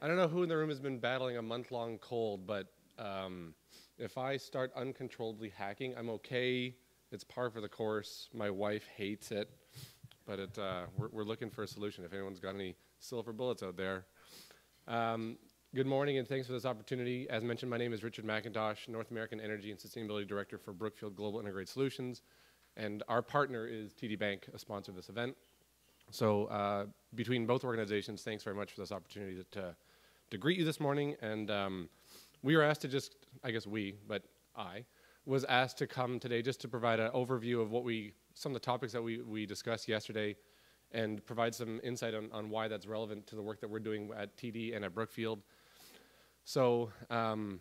I don't know who in the room has been battling a month long cold, but um, if I start uncontrollably hacking, I'm okay. It's par for the course. My wife hates it, but it, uh, we're, we're, looking for a solution. If anyone's got any silver bullets out there. Um, good morning and thanks for this opportunity. As mentioned, my name is Richard McIntosh, North American Energy and Sustainability Director for Brookfield Global Integrated Solutions. And our partner is TD Bank, a sponsor of this event. So uh, between both organizations, thanks very much for this opportunity to, to greet you this morning. And um, we were asked to just, I guess we, but I, was asked to come today just to provide an overview of what we, some of the topics that we, we discussed yesterday and provide some insight on, on why that's relevant to the work that we're doing at TD and at Brookfield. So um,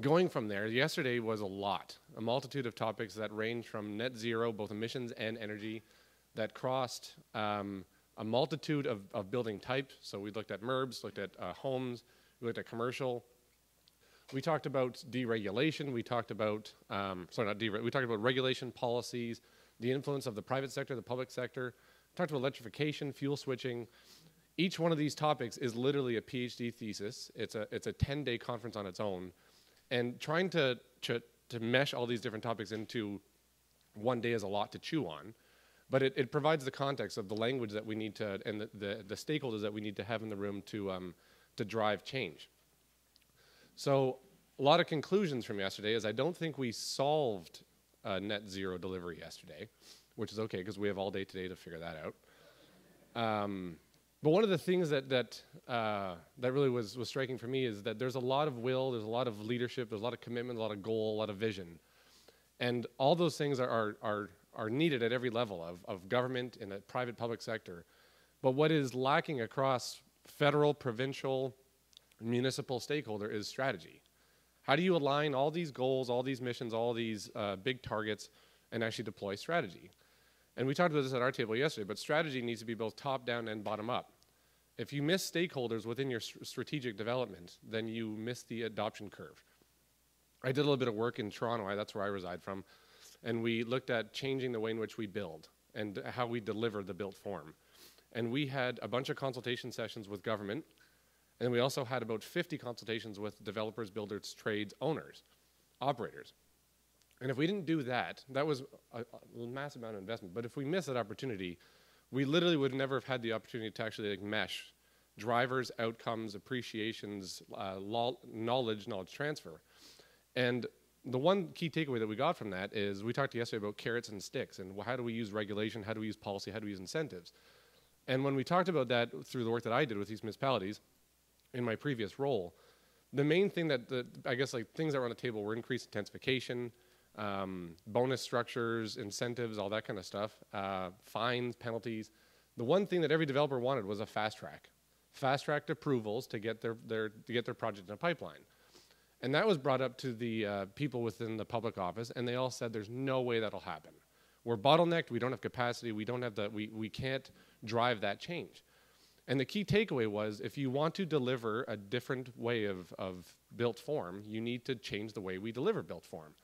going from there, yesterday was a lot, a multitude of topics that range from net zero, both emissions and energy, that crossed um, a multitude of, of building types. So we looked at MURBs, looked at uh, homes, we looked at commercial. We talked about deregulation. We talked about, um, sorry, not deregulation, we talked about regulation policies, the influence of the private sector, the public sector. We talked about electrification, fuel switching. Each one of these topics is literally a PhD thesis. It's a, it's a 10-day conference on its own. And trying to, to, to mesh all these different topics into one day is a lot to chew on. But it, it provides the context of the language that we need to, and the, the, the stakeholders that we need to have in the room to, um, to drive change. So a lot of conclusions from yesterday is I don't think we solved uh, net zero delivery yesterday, which is okay because we have all day today to figure that out. Um, but one of the things that that uh, that really was was striking for me is that there's a lot of will, there's a lot of leadership, there's a lot of commitment, a lot of goal, a lot of vision, and all those things are are, are are needed at every level of, of government in the private public sector. But what is lacking across federal, provincial, municipal stakeholder is strategy. How do you align all these goals, all these missions, all these uh, big targets, and actually deploy strategy? And we talked about this at our table yesterday, but strategy needs to be both top down and bottom up. If you miss stakeholders within your strategic development, then you miss the adoption curve. I did a little bit of work in Toronto, I, that's where I reside from, and we looked at changing the way in which we build and how we deliver the built form. And we had a bunch of consultation sessions with government, and we also had about 50 consultations with developers, builders, trades, owners, operators. And if we didn't do that, that was a, a massive amount of investment. But if we missed that opportunity, we literally would never have had the opportunity to actually like, mesh drivers, outcomes, appreciations, uh, knowledge, knowledge transfer. And the one key takeaway that we got from that is we talked yesterday about carrots and sticks and how do we use regulation, how do we use policy, how do we use incentives. And when we talked about that through the work that I did with these municipalities in my previous role, the main thing that the, I guess like things that were on the table were increased intensification, um, bonus structures, incentives, all that kind of stuff, uh, fines, penalties. The one thing that every developer wanted was a fast track, fast tracked approvals to get their, their to get their project in a pipeline. And that was brought up to the uh, people within the public office, and they all said, there's no way that'll happen. We're bottlenecked, we don't have capacity, we don't have the, we, we can't drive that change. And the key takeaway was if you want to deliver a different way of, of built form, you need to change the way we deliver built form.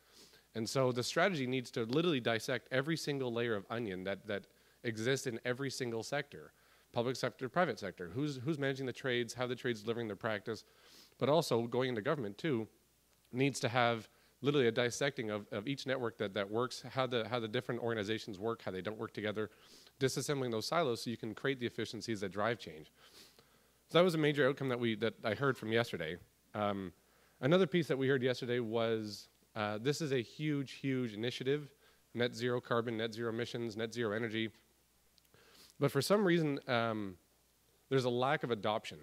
And so the strategy needs to literally dissect every single layer of onion that, that exists in every single sector public sector, private sector. Who's, who's managing the trades, how the trades delivering their practice, but also going into government too, needs to have literally a dissecting of, of each network that, that works, how the, how the different organizations work, how they don't work together, disassembling those silos so you can create the efficiencies that drive change. So that was a major outcome that, we, that I heard from yesterday. Um, another piece that we heard yesterday was uh, this is a huge, huge initiative, net zero carbon, net zero emissions, net zero energy. But for some reason, um, there's a lack of adoption.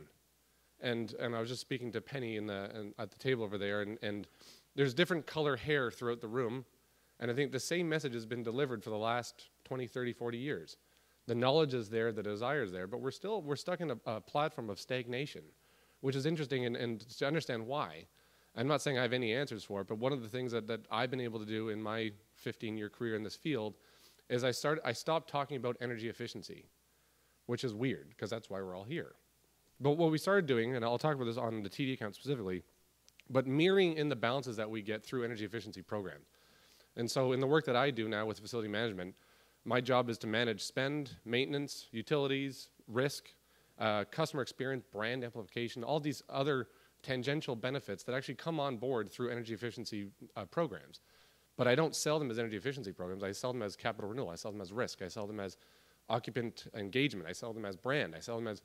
And, and I was just speaking to Penny in the, in, at the table over there, and, and there's different color hair throughout the room. And I think the same message has been delivered for the last 20, 30, 40 years. The knowledge is there, the desire is there, but we're still we're stuck in a, a platform of stagnation, which is interesting and, and to understand why. I'm not saying I have any answers for it, but one of the things that, that I've been able to do in my 15 year career in this field is I, started, I stopped talking about energy efficiency, which is weird because that's why we're all here. But what we started doing, and I'll talk about this on the TD account specifically, but mirroring in the balances that we get through energy efficiency programs. And so in the work that I do now with facility management, my job is to manage spend, maintenance, utilities, risk, uh, customer experience, brand amplification, all these other tangential benefits that actually come on board through energy efficiency uh, programs. But I don't sell them as energy efficiency programs. I sell them as capital renewal. I sell them as risk. I sell them as occupant engagement. I sell them as brand. I sell them as,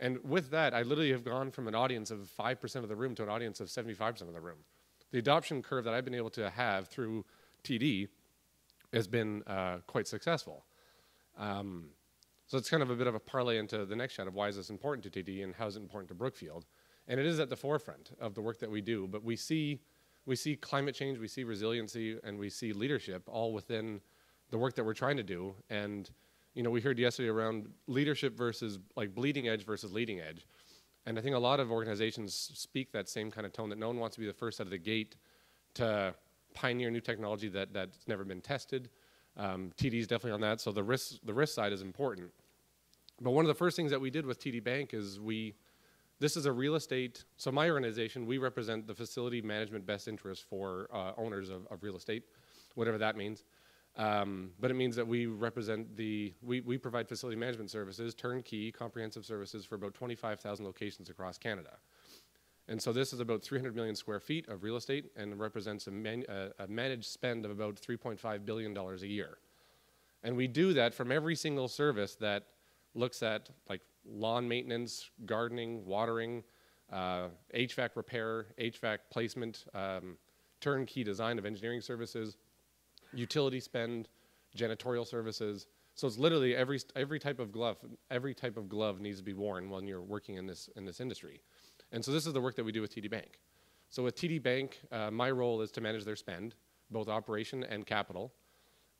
and with that, I literally have gone from an audience of 5% of the room to an audience of 75% of the room. The adoption curve that I've been able to have through TD has been uh, quite successful. Um, so it's kind of a bit of a parlay into the next shot of why is this important to TD and how is it important to Brookfield. And it is at the forefront of the work that we do, but we see, we see climate change, we see resiliency, and we see leadership all within the work that we're trying to do. And you know, we heard yesterday around leadership versus like bleeding edge versus leading edge. And I think a lot of organizations speak that same kind of tone that no one wants to be the first out of the gate to pioneer new technology that, that's never been tested. Um, TD is definitely on that, so the risk, the risk side is important. But one of the first things that we did with TD Bank is we, this is a real estate, so my organization, we represent the facility management best interest for uh, owners of, of real estate, whatever that means. Um, but it means that we represent the, we, we provide facility management services, turnkey, comprehensive services for about 25,000 locations across Canada. And so this is about 300 million square feet of real estate and represents a, man, a, a managed spend of about $3.5 billion a year. And we do that from every single service that looks at like lawn maintenance, gardening, watering, uh, HVAC repair, HVAC placement, um, turnkey design of engineering services, utility spend, janitorial services. So it's literally every, every type of glove, every type of glove needs to be worn when you're working in this, in this industry. And so this is the work that we do with TD Bank. So with TD Bank, uh, my role is to manage their spend, both operation and capital.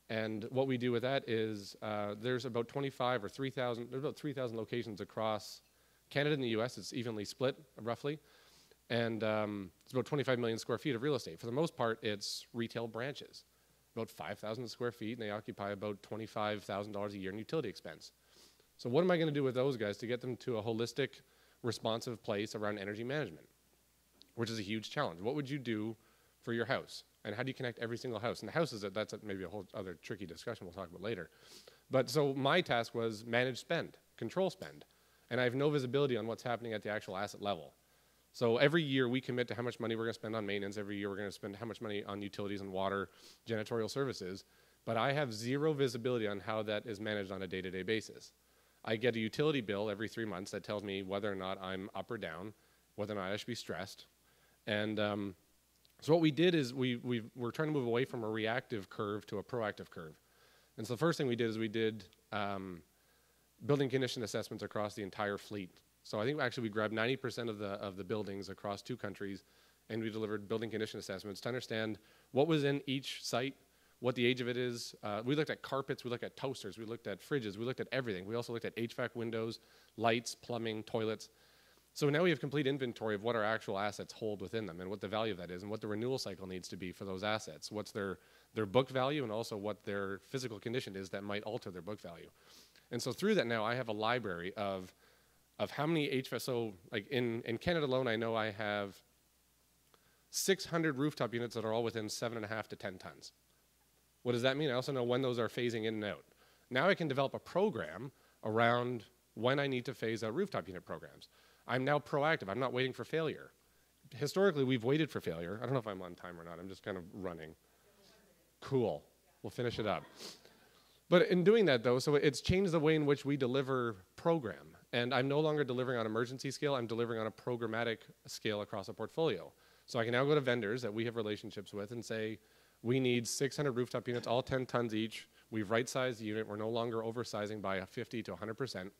And what we do with that is uh, there's about 25 or 3,000, there's about 3,000 locations across Canada and the US. It's evenly split, roughly. And um, it's about 25 million square feet of real estate. For the most part, it's retail branches about 5,000 square feet, and they occupy about $25,000 a year in utility expense. So what am I going to do with those guys to get them to a holistic, responsive place around energy management, which is a huge challenge. What would you do for your house? And how do you connect every single house? And the houses, that's maybe a whole other tricky discussion we'll talk about later. But so my task was manage spend, control spend. And I have no visibility on what's happening at the actual asset level. So every year we commit to how much money we're going to spend on maintenance. Every year we're going to spend how much money on utilities and water, janitorial services. But I have zero visibility on how that is managed on a day-to-day basis. I get a utility bill every three months that tells me whether or not I'm up or down, whether or not I should be stressed. And um, so what we did is we, we we're trying to move away from a reactive curve to a proactive curve. And so the first thing we did is we did um, building condition assessments across the entire fleet. So I think actually we grabbed 90% of the, of the buildings across two countries and we delivered building condition assessments to understand what was in each site, what the age of it is. Uh, we looked at carpets, we looked at toasters, we looked at fridges, we looked at everything. We also looked at HVAC windows, lights, plumbing, toilets. So now we have complete inventory of what our actual assets hold within them and what the value of that is and what the renewal cycle needs to be for those assets. What's their, their book value and also what their physical condition is that might alter their book value. And so through that now I have a library of of how many HVAC, so like in, in Canada alone, I know I have 600 rooftop units that are all within seven and a half to 10 tons. What does that mean? I also know when those are phasing in and out. Now I can develop a program around when I need to phase out rooftop unit programs. I'm now proactive. I'm not waiting for failure. Historically, we've waited for failure. I don't know if I'm on time or not. I'm just kind of running. Cool. We'll finish it up. But in doing that, though, so it's changed the way in which we deliver program. And I'm no longer delivering on emergency scale, I'm delivering on a programmatic scale across a portfolio. So I can now go to vendors that we have relationships with and say, we need 600 rooftop units, all 10 tons each. We've right-sized the unit. We're no longer oversizing by 50 to 100%.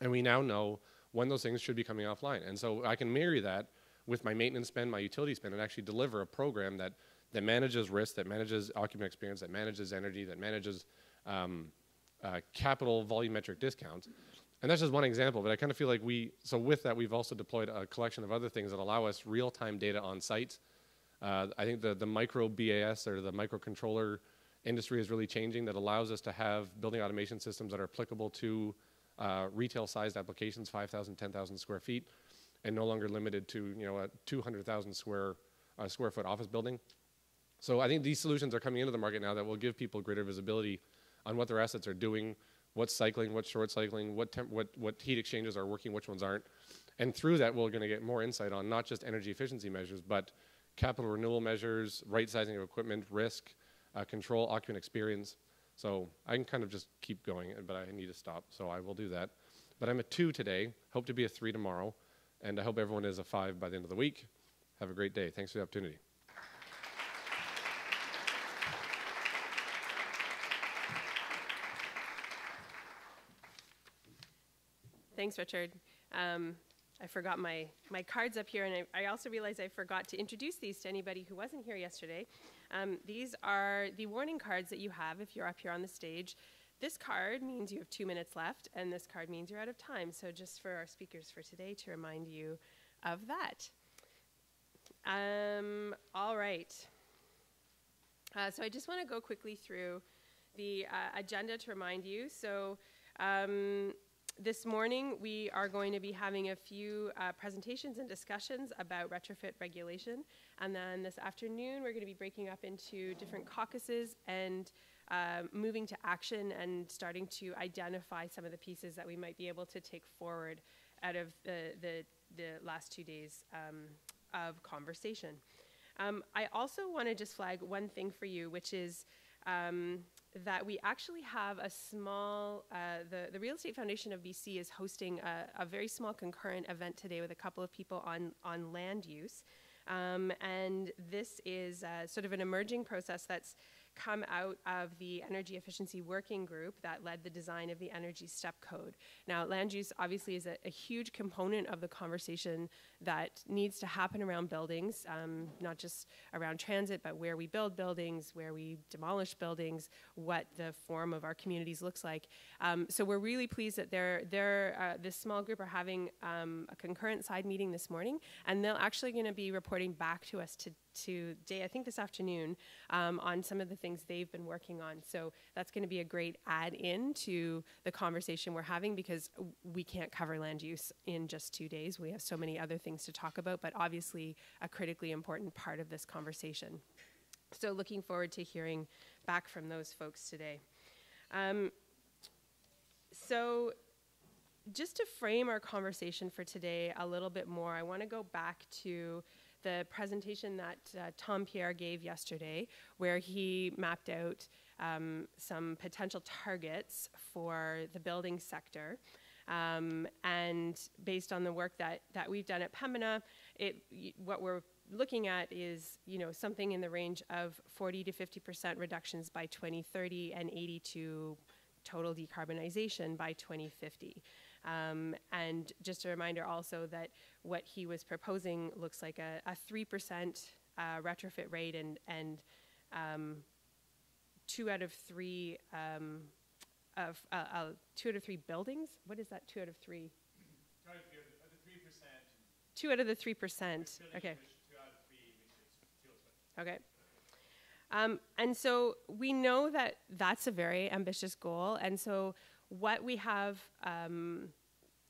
And we now know when those things should be coming offline. And so I can marry that with my maintenance spend, my utility spend, and actually deliver a program that, that manages risk, that manages occupant experience, that manages energy, that manages um, uh, capital volumetric discounts. And that's just one example, but I kind of feel like we, so with that, we've also deployed a collection of other things that allow us real-time data on site. Uh, I think the, the micro BAS or the microcontroller industry is really changing that allows us to have building automation systems that are applicable to uh, retail-sized applications, 5,000, 10,000 square feet, and no longer limited to you know a 200,000 square uh, square foot office building. So I think these solutions are coming into the market now that will give people greater visibility on what their assets are doing, what's cycling, what's short cycling, what temp- what what heat exchanges are working, which ones aren't, and through that we're going to get more insight on not just energy efficiency measures, but capital renewal measures, right sizing of equipment, risk, uh, control, occupant experience. So I can kind of just keep going, but I need to stop, so I will do that. But I'm a two today. Hope to be a three tomorrow, and I hope everyone is a five by the end of the week. Have a great day. Thanks for the opportunity. Thanks, Richard. Um, I forgot my, my cards up here, and I, I, also realized I forgot to introduce these to anybody who wasn't here yesterday. Um, these are the warning cards that you have if you're up here on the stage. This card means you have two minutes left, and this card means you're out of time. So, just for our speakers for today, to remind you of that. Um, all right. Uh, so, I just want to go quickly through the uh, agenda to remind you. So, um, this morning, we are going to be having a few uh, presentations and discussions about retrofit regulation. And then this afternoon, we're going to be breaking up into different caucuses and uh, moving to action and starting to identify some of the pieces that we might be able to take forward out of the, the, the last two days um, of conversation. Um, I also want to just flag one thing for you, which is um, that we actually have a small, uh, the, the Real Estate Foundation of BC is hosting a, a, very small concurrent event today with a couple of people on, on land use. Um, and this is uh, sort of an emerging process that's come out of the energy efficiency working group that led the design of the energy step code. Now, land use obviously is a, a huge component of the conversation that needs to happen around buildings, um, not just around transit, but where we build buildings, where we demolish buildings, what the form of our communities looks like. Um, so we're really pleased that they're, they're uh, this small group are having um, a concurrent side meeting this morning, and they're actually going to be reporting back to us to today, I think this afternoon, um, on some of the things they've been working on. So that's going to be a great add in to the conversation we're having because we can't cover land use in just two days. We have so many other things to talk about, but obviously a critically important part of this conversation. So looking forward to hearing back from those folks today. Um, so just to frame our conversation for today a little bit more, I want to go back to the presentation that uh, Tom Pierre gave yesterday, where he mapped out um, some potential targets for the building sector. Um, and based on the work that, that we've done at Pembina, it, what we're looking at is you know something in the range of 40 to 50 percent reductions by 2030 and 80 to total decarbonization by 2050. Um, and just a reminder also that what he was proposing looks like a, a 3% uh, retrofit rate and, and um, two out of three um, of uh, uh, two out of three buildings. What is that? Two out of three. Two out of the three percent. Okay. Okay. Um, and so we know that that's a very ambitious goal. And so what we have um,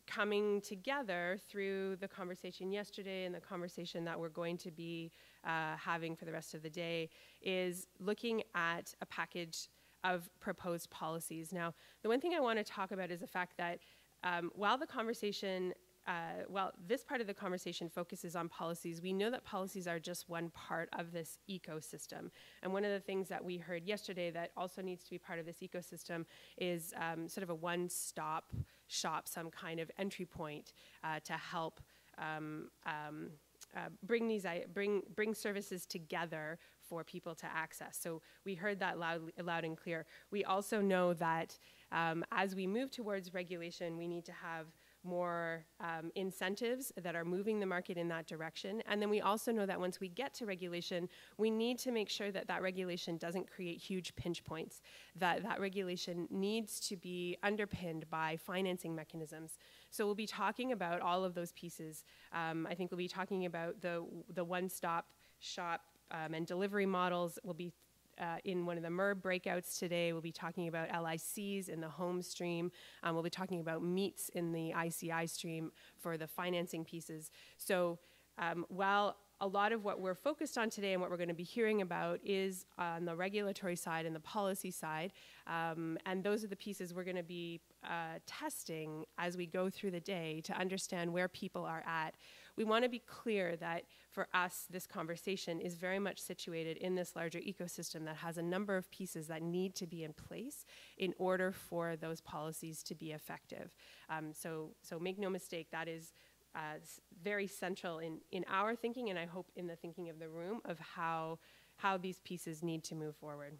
coming together through the conversation yesterday and the conversation that we're going to be uh, having for the rest of the day is looking at a package of proposed policies. Now, the one thing I want to talk about is the fact that um, while the conversation uh, well, this part of the conversation focuses on policies. We know that policies are just one part of this ecosystem. And one of the things that we heard yesterday that also needs to be part of this ecosystem is um, sort of a one stop shop, some kind of entry point uh, to help. Um, um, uh, bring these bring bring services together for people to access. So we heard that loud, loud and clear. We also know that um, as we move towards regulation, we need to have more um, incentives that are moving the market in that direction. And then we also know that once we get to regulation, we need to make sure that that regulation doesn't create huge pinch points, that that regulation needs to be underpinned by financing mechanisms. So we'll be talking about all of those pieces. Um, I think we'll be talking about the, the one-stop shop um, and delivery models. We'll be uh, in one of the MURB breakouts today. We'll be talking about LICs in the home stream. Um, we'll be talking about MEETs in the ICI stream for the financing pieces. So um, while a lot of what we're focused on today and what we're going to be hearing about is on the regulatory side and the policy side. Um, and those are the pieces we're going to be uh, testing as we go through the day to understand where people are at. We want to be clear that for us, this conversation is very much situated in this larger ecosystem that has a number of pieces that need to be in place in order for those policies to be effective. Um, so, so make no mistake, that is uh, very central in, in our thinking, and I hope in the thinking of the room of how, how these pieces need to move forward.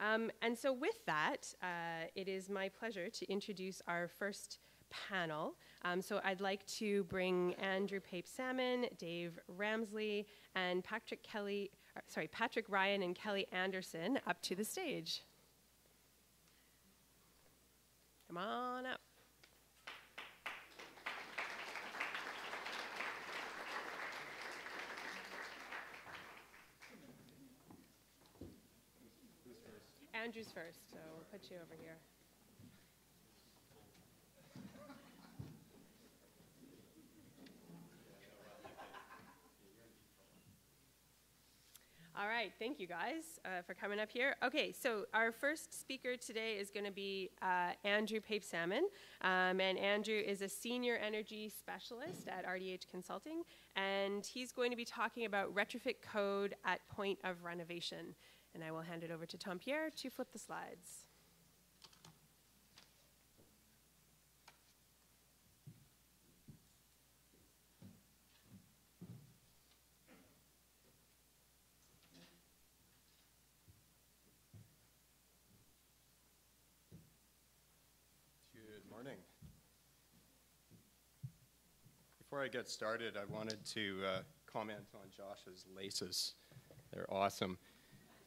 Um, and so, with that, uh, it is my pleasure to introduce our first panel. Um, so, I'd like to bring Andrew Pape Salmon, Dave Ramslie, and Patrick Kelly, uh, sorry, Patrick Ryan and Kelly Anderson up to the stage. Come on up. Andrew's first, so we'll put you over here. All right, thank you guys uh, for coming up here. Okay, so our first speaker today is going to be uh, Andrew Pape Salmon. Um, and Andrew is a senior energy specialist at RDH Consulting, and he's going to be talking about retrofit code at point of renovation. And I will hand it over to Tom Pierre to flip the slides. Good morning. Before I get started, I wanted to uh, comment on Josh's laces. They're awesome.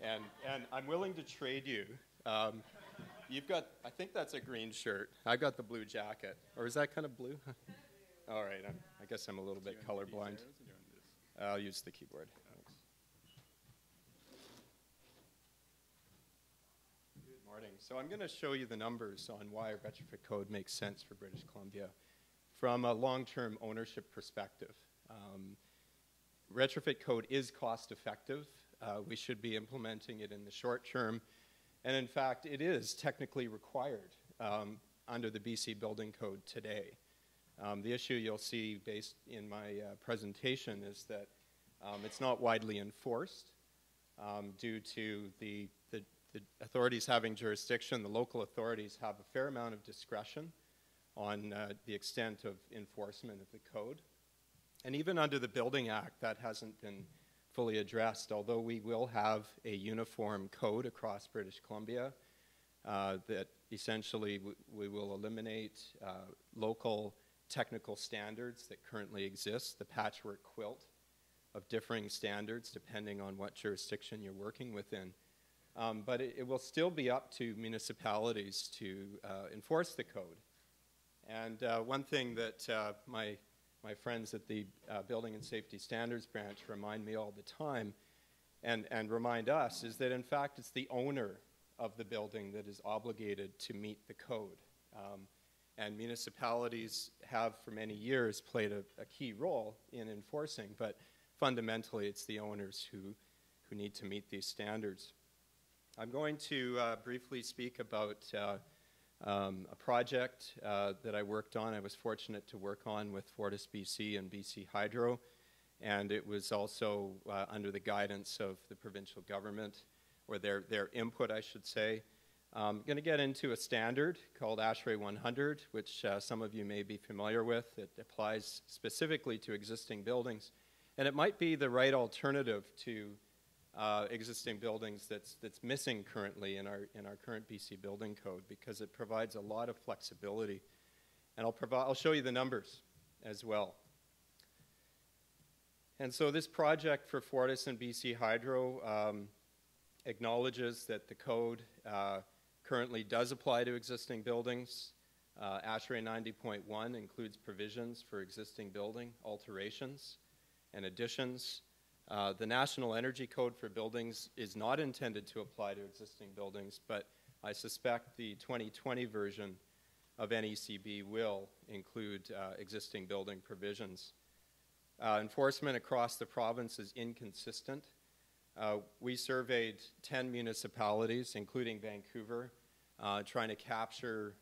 And, and I'm willing to trade you. Um, you've got, I think that's a green shirt. I've got the blue jacket. Or is that kind of blue? All right, I'm, I guess I'm a little bit colorblind. I'll use the keyboard. Good morning. So I'm going to show you the numbers on why retrofit code makes sense for British Columbia from a long-term ownership perspective. Um, retrofit code is cost effective. Uh, we should be implementing it in the short term. And in fact, it is technically required um, under the BC Building Code today. Um, the issue you'll see based in my uh, presentation is that um, it's not widely enforced um, due to the, the, the, authorities having jurisdiction. The local authorities have a fair amount of discretion on uh, the extent of enforcement of the code. And even under the Building Act, that hasn't been fully addressed, although we will have a uniform code across British Columbia uh, that essentially we will eliminate uh, local technical standards that currently exist, the patchwork quilt of differing standards depending on what jurisdiction you're working within. Um, but it, it, will still be up to municipalities to uh, enforce the code. And uh, one thing that uh, my my friends at the uh, Building and Safety Standards Branch remind me all the time and, and remind us is that in fact it's the owner of the building that is obligated to meet the code. Um, and municipalities have for many years played a, a, key role in enforcing, but fundamentally it's the owners who, who need to meet these standards. I'm going to uh, briefly speak about uh, um, a project uh, that I worked on. I was fortunate to work on with Fortis BC and BC Hydro, and it was also uh, under the guidance of the provincial government, or their, their input, I should say. I'm um, going to get into a standard called ASHRAE 100, which uh, some of you may be familiar with. It applies specifically to existing buildings, and it might be the right alternative to uh, existing buildings that's, that's missing currently in our, in our current BC building code because it provides a lot of flexibility. And I'll, provide, I'll show you the numbers as well. And so this project for Fortis and BC Hydro um, acknowledges that the code uh, currently does apply to existing buildings. Uh, ASHRAE 90.1 includes provisions for existing building alterations and additions uh, the National Energy Code for buildings is not intended to apply to existing buildings, but I suspect the 2020 version of NECB will include uh, existing building provisions. Uh, enforcement across the province is inconsistent. Uh, we surveyed 10 municipalities, including Vancouver, uh, trying to capture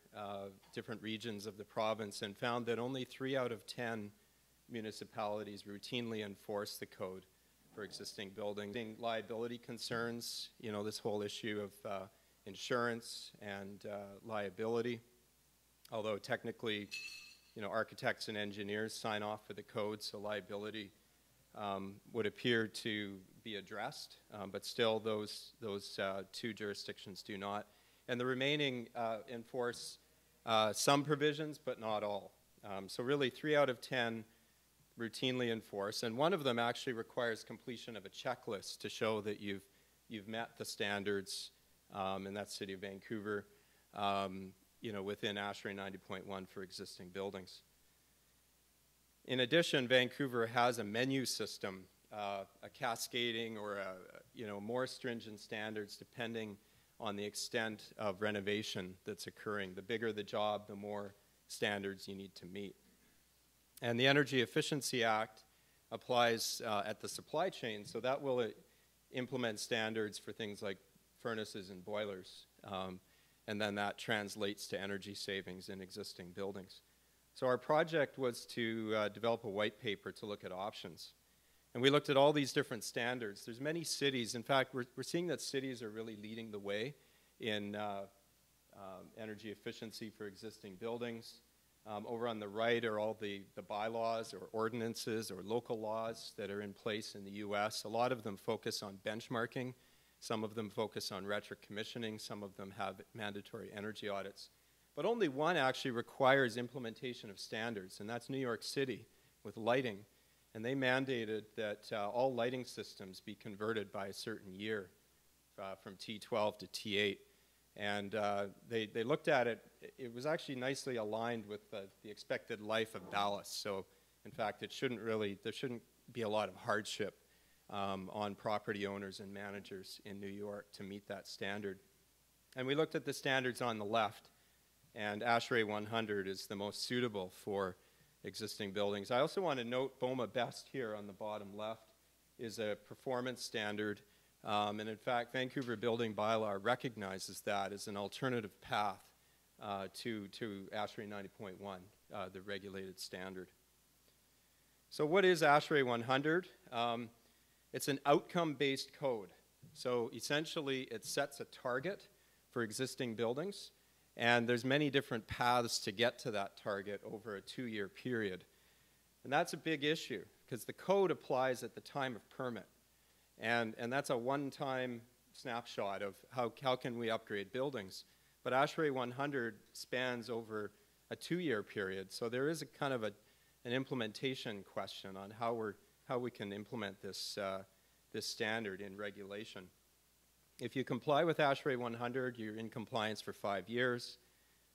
different regions of the province, and found that only three out of 10 municipalities routinely enforce the code for existing buildings. Liability concerns, you know, this whole issue of uh, insurance and uh, liability, although technically, you know, architects and engineers sign off for the code, so liability um, would appear to be addressed, um, but still those, those uh, two jurisdictions do not. And the remaining uh, enforce uh, some provisions, but not all. Um, so really three out of 10 routinely enforce, and one of them actually requires completion of a checklist to show that you've, you've met the standards, um, and that's City of Vancouver, um, you know, within ASHRAE 90.1 for existing buildings. In addition, Vancouver has a menu system, uh, a cascading or a, you know, more stringent standards depending on the extent of renovation that's occurring. The bigger the job, the more standards you need to meet. And the Energy Efficiency Act applies uh, at the supply chain, so that will uh, implement standards for things like furnaces and boilers. Um, and then that translates to energy savings in existing buildings. So our project was to uh, develop a white paper to look at options. And we looked at all these different standards. There's many cities. In fact, we're, we're seeing that cities are really leading the way in uh, um, energy efficiency for existing buildings. Um, over on the right are all the, the bylaws or ordinances or local laws that are in place in the US. A lot of them focus on benchmarking, some of them focus on retrocommissioning, some of them have mandatory energy audits. But only one actually requires implementation of standards, and that's New York City with lighting. And they mandated that uh, all lighting systems be converted by a certain year uh, from T12 to T8. And uh, they, they looked at it, it was actually nicely aligned with the, the expected life of ballast. So, in fact, it shouldn't really, there shouldn't be a lot of hardship um, on property owners and managers in New York to meet that standard. And we looked at the standards on the left, and ASHRAE 100 is the most suitable for existing buildings. I also want to note BOMA BEST here on the bottom left is a performance standard um, and in fact, Vancouver Building Bylaw recognizes that as an alternative path uh, to, to ASHRAE 90.1, uh, the regulated standard. So what is ASHRAE 100? Um, it's an outcome-based code. So essentially, it sets a target for existing buildings, and there's many different paths to get to that target over a two-year period. And that's a big issue, because the code applies at the time of permit. And, and that's a one-time snapshot of how, how can we upgrade buildings. But ASHRAE 100 spans over a two-year period, so there is a kind of a, an implementation question on how, we're, how we can implement this, uh, this standard in regulation. If you comply with ASHRAE 100, you're in compliance for five years.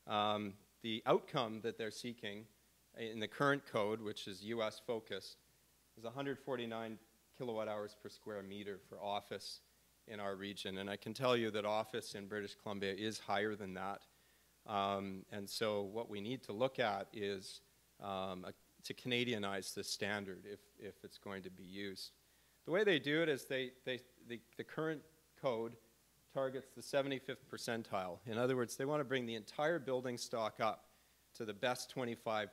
Um, the outcome that they're seeking in the current code, which is US focused, is 149 kilowatt hours per square meter for office in our region. And I can tell you that office in British Columbia is higher than that. Um, and so what we need to look at is um, a, to Canadianize this standard if, if it's going to be used. The way they do it is they, they, the, the current code targets the 75th percentile. In other words, they want to bring the entire building stock up to the best 25%.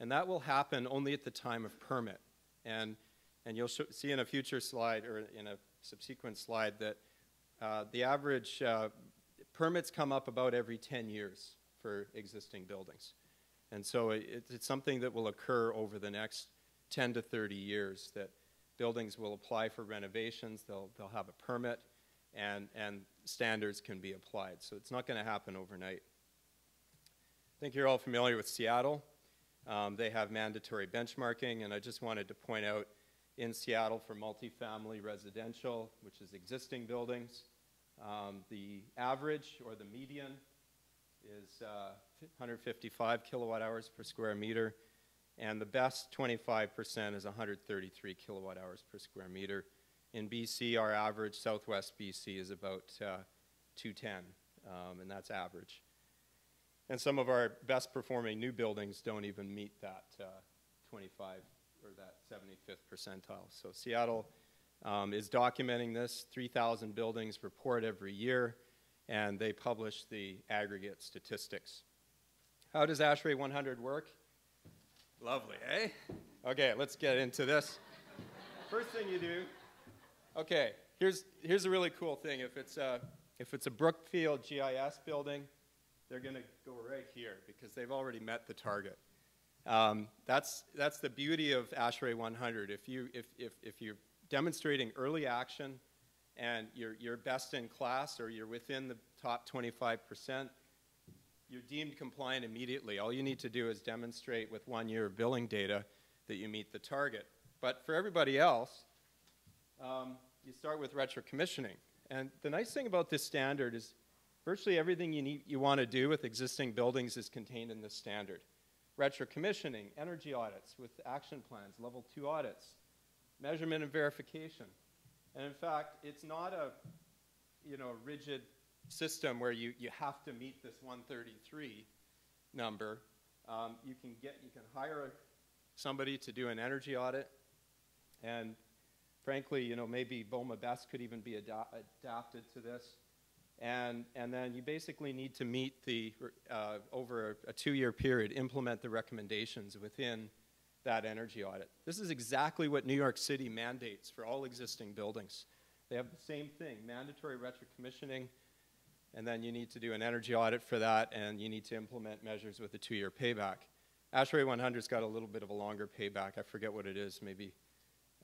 And that will happen only at the time of permit. And and you'll see in a future slide or in a subsequent slide that uh, the average uh, permits come up about every 10 years for existing buildings. And so it, it's something that will occur over the next 10 to 30 years that buildings will apply for renovations, they'll, they'll have a permit, and, and standards can be applied. So it's not going to happen overnight. I think you're all familiar with Seattle. Um, they have mandatory benchmarking, and I just wanted to point out in Seattle for multifamily residential, which is existing buildings. Um, the average or the median is uh, 155 kilowatt hours per square meter, and the best 25% is 133 kilowatt hours per square meter. In BC, our average, southwest BC, is about uh, 210, um, and that's average. And some of our best performing new buildings don't even meet that uh, 25 or that 75th percentile. So Seattle um, is documenting this. 3,000 buildings report every year, and they publish the aggregate statistics. How does ASHRAE 100 work? Lovely, eh? Okay, let's get into this. First thing you do, okay, here's, here's a really cool thing. If it's a, if it's a Brookfield GIS building, they're going to go right here because they've already met the target. Um, that's, that's the beauty of ASHRAE 100. If, you, if, if, if you're demonstrating early action and you're, you're best in class or you're within the top 25%, you're deemed compliant immediately. All you need to do is demonstrate with one year of billing data that you meet the target. But for everybody else, um, you start with retrocommissioning. And the nice thing about this standard is virtually everything you, need, you want to do with existing buildings is contained in this standard. Retrocommissioning, energy audits with action plans, level two audits, measurement and verification. And in fact, it's not a you know, rigid system where you, you have to meet this 133 number. Um, you can get you can hire somebody to do an energy audit, and frankly, you know, maybe BOMA Best could even be ad adapted to this. And, and then you basically need to meet the, uh, over a, two-year period, implement the recommendations within that energy audit. This is exactly what New York City mandates for all existing buildings. They have the same thing, mandatory retrocommissioning, and then you need to do an energy audit for that, and you need to implement measures with a two-year payback. ASHRAE 100's got a little bit of a longer payback. I forget what it is, maybe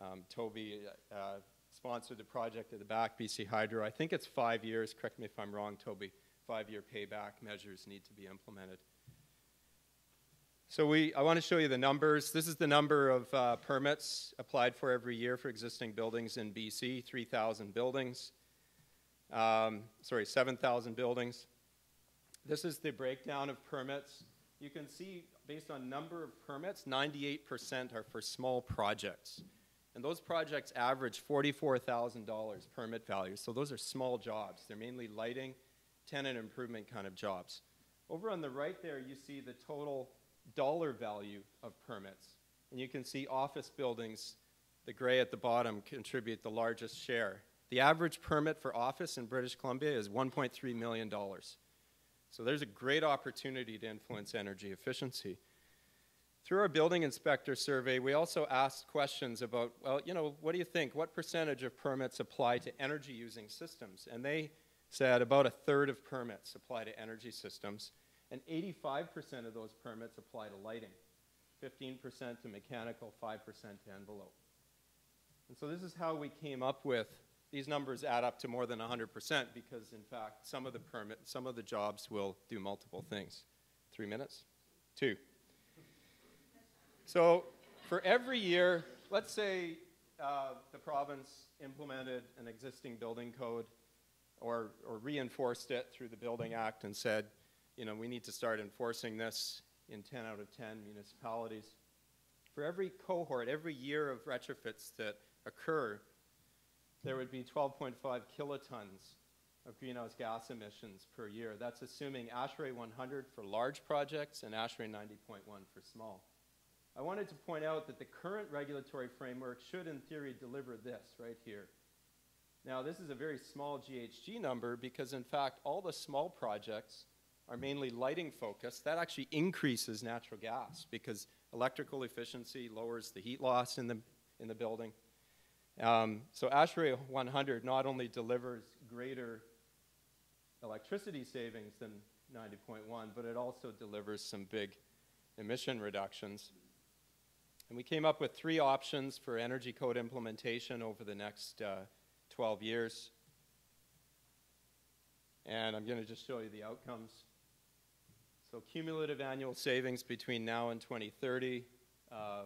um, Toby uh, sponsored the project at the back, BC Hydro. I think it's five years. Correct me if I'm wrong, Toby. Five-year payback measures need to be implemented. So we, I want to show you the numbers. This is the number of uh, permits applied for every year for existing buildings in BC, 3,000 buildings. Um, sorry, 7,000 buildings. This is the breakdown of permits. You can see, based on number of permits, 98% are for small projects. And those projects average $44,000 permit value. So those are small jobs. They're mainly lighting, tenant improvement kind of jobs. Over on the right there, you see the total dollar value of permits. And you can see office buildings, the gray at the bottom, contribute the largest share. The average permit for office in British Columbia is $1.3 million. So there's a great opportunity to influence energy efficiency. Through our building inspector survey, we also asked questions about, well, you know, what do you think? What percentage of permits apply to energy using systems? And they said about a third of permits apply to energy systems, and 85% of those permits apply to lighting, 15% to mechanical, 5% to envelope. And so this is how we came up with these numbers add up to more than 100% because in fact some of the permit some of the jobs will do multiple things. 3 minutes? 2. So for every year, let's say uh, the province implemented an existing building code or, or reinforced it through the Building Act and said, you know, we need to start enforcing this in 10 out of 10 municipalities. For every cohort, every year of retrofits that occur, there would be 12.5 kilotons of greenhouse gas emissions per year. That's assuming ASHRAE 100 for large projects and ASHRAE 90.1 for small. I wanted to point out that the current regulatory framework should, in theory, deliver this right here. Now, this is a very small GHG number because, in fact, all the small projects are mainly lighting focused. That actually increases natural gas because electrical efficiency lowers the heat loss in the, in the building. Um, so ASHRAE 100 not only delivers greater electricity savings than 90.1, but it also delivers some big emission reductions. And we came up with three options for energy code implementation over the next uh, 12 years. And I'm going to just show you the outcomes. So cumulative annual savings between now and 2030 uh,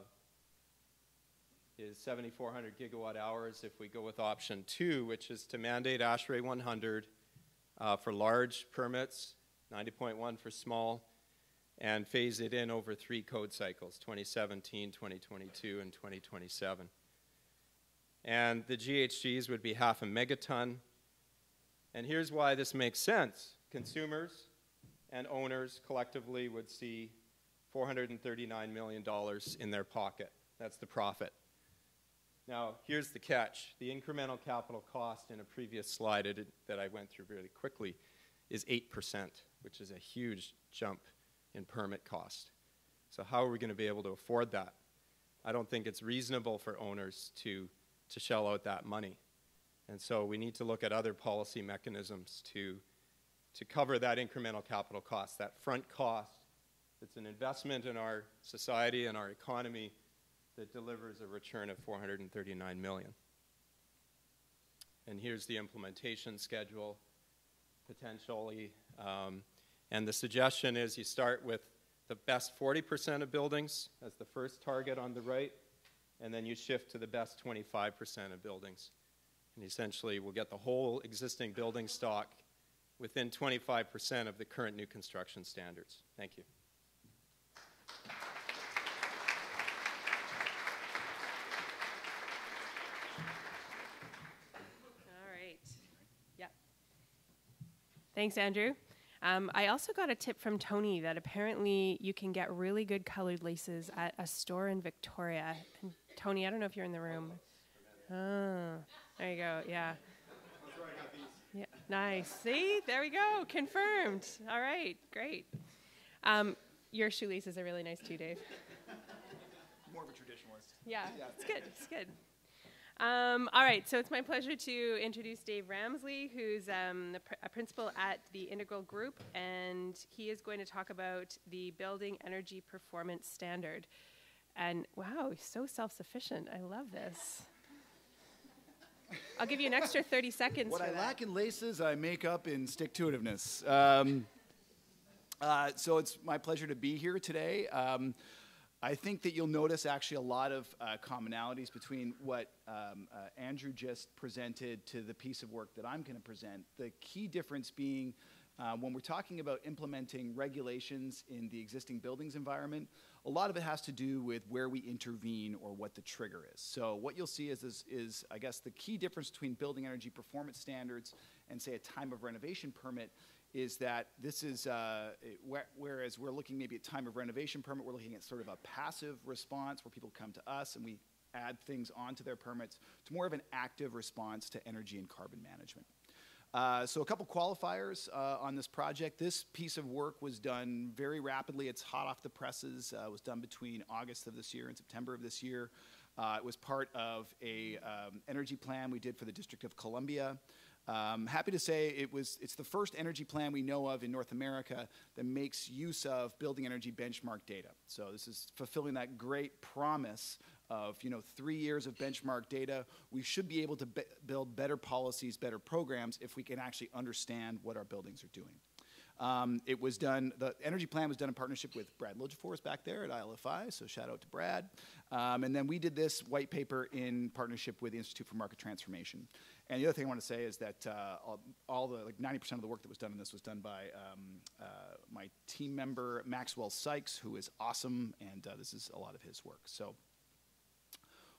is 7,400 gigawatt hours if we go with option two, which is to mandate ASHRAE 100 uh, for large permits, 90.1 for small, and phase it in over three code cycles 2017, 2022, and 2027. And the GHGs would be half a megaton. And here's why this makes sense consumers and owners collectively would see $439 million in their pocket That's the profit. Now, here's the catch. The incremental capital cost in a previous slide that I went through really quickly is 8%, which is a huge jump in permit cost. So how are we going to be able to afford that? I don't think it's reasonable for owners to, to shell out that money. And so we need to look at other policy mechanisms to, to cover that incremental capital cost, that front cost. It's an investment in our society and our economy that delivers a return of 439 million. And here's the implementation schedule, potentially. Um, and the suggestion is you start with the best 40% of buildings as the first target on the right, and then you shift to the best 25% of buildings. And essentially, we'll get the whole existing building stock within 25% of the current new construction standards. Thank you. All right. Yeah. Thanks, Andrew. Um, I also got a tip from Tony that apparently you can get really good colored laces at a store in Victoria. And Tony, I don't know if you're in the room. Oh, there you go. Yeah. Yeah, nice. See, there we go. Confirmed. All right, great. Um, your shoelaces are really nice too, Dave. More of a traditionalist. Yeah, yeah. it's good. It's good. Um, all right, so it's my pleasure to introduce Dave Ramslie, who's um, pr- a principal at the Integral Group, and he is going to talk about the Building Energy Performance Standard. And wow, he's so self sufficient. I love this. I'll give you an extra 30 seconds. What I that. lack in laces, I make up in stick to itiveness. Um, uh, so it's my pleasure to be here today. I think that you'll notice actually a lot of uh, commonalities between what um, uh, Andrew just presented to the piece of work that I'm going to present. The key difference being uh, when we're talking about implementing regulations in the existing buildings environment, a lot of it has to do with where we intervene or what the trigger is. So what you'll see is, is, is I guess, the key difference between building energy performance standards and, say, a time of renovation permit is that this is, uh, whereas we're looking maybe at time of renovation permit, we're looking at sort of a passive response where people come to us and we add things onto their permits. to more of an active response to energy and carbon management. Uh, so a couple qualifiers uh, on this project. This piece of work was done very rapidly. It's hot off the presses. Uh, it was done between August of this year and September of this year. Uh, it was part of a um, energy plan we did for the District of Columbia. Um, happy to say it was, it's the first energy plan we know of in North America that makes use of building energy benchmark data. So this is fulfilling that great promise of you know three years of benchmark data. We should be able to be build better policies, better programs if we can actually understand what our buildings are doing. Um, it was done, the energy plan was done in partnership with Brad Liljequist back there at ILFI, so shout out to Brad. Um, and then we did this white paper in partnership with the Institute for Market Transformation. And the other thing I want to say is that uh, all, the, like 90% of the work that was done in this was done by um, uh, my team member, Maxwell Sykes, who is awesome, and uh, this is a lot of his work. So,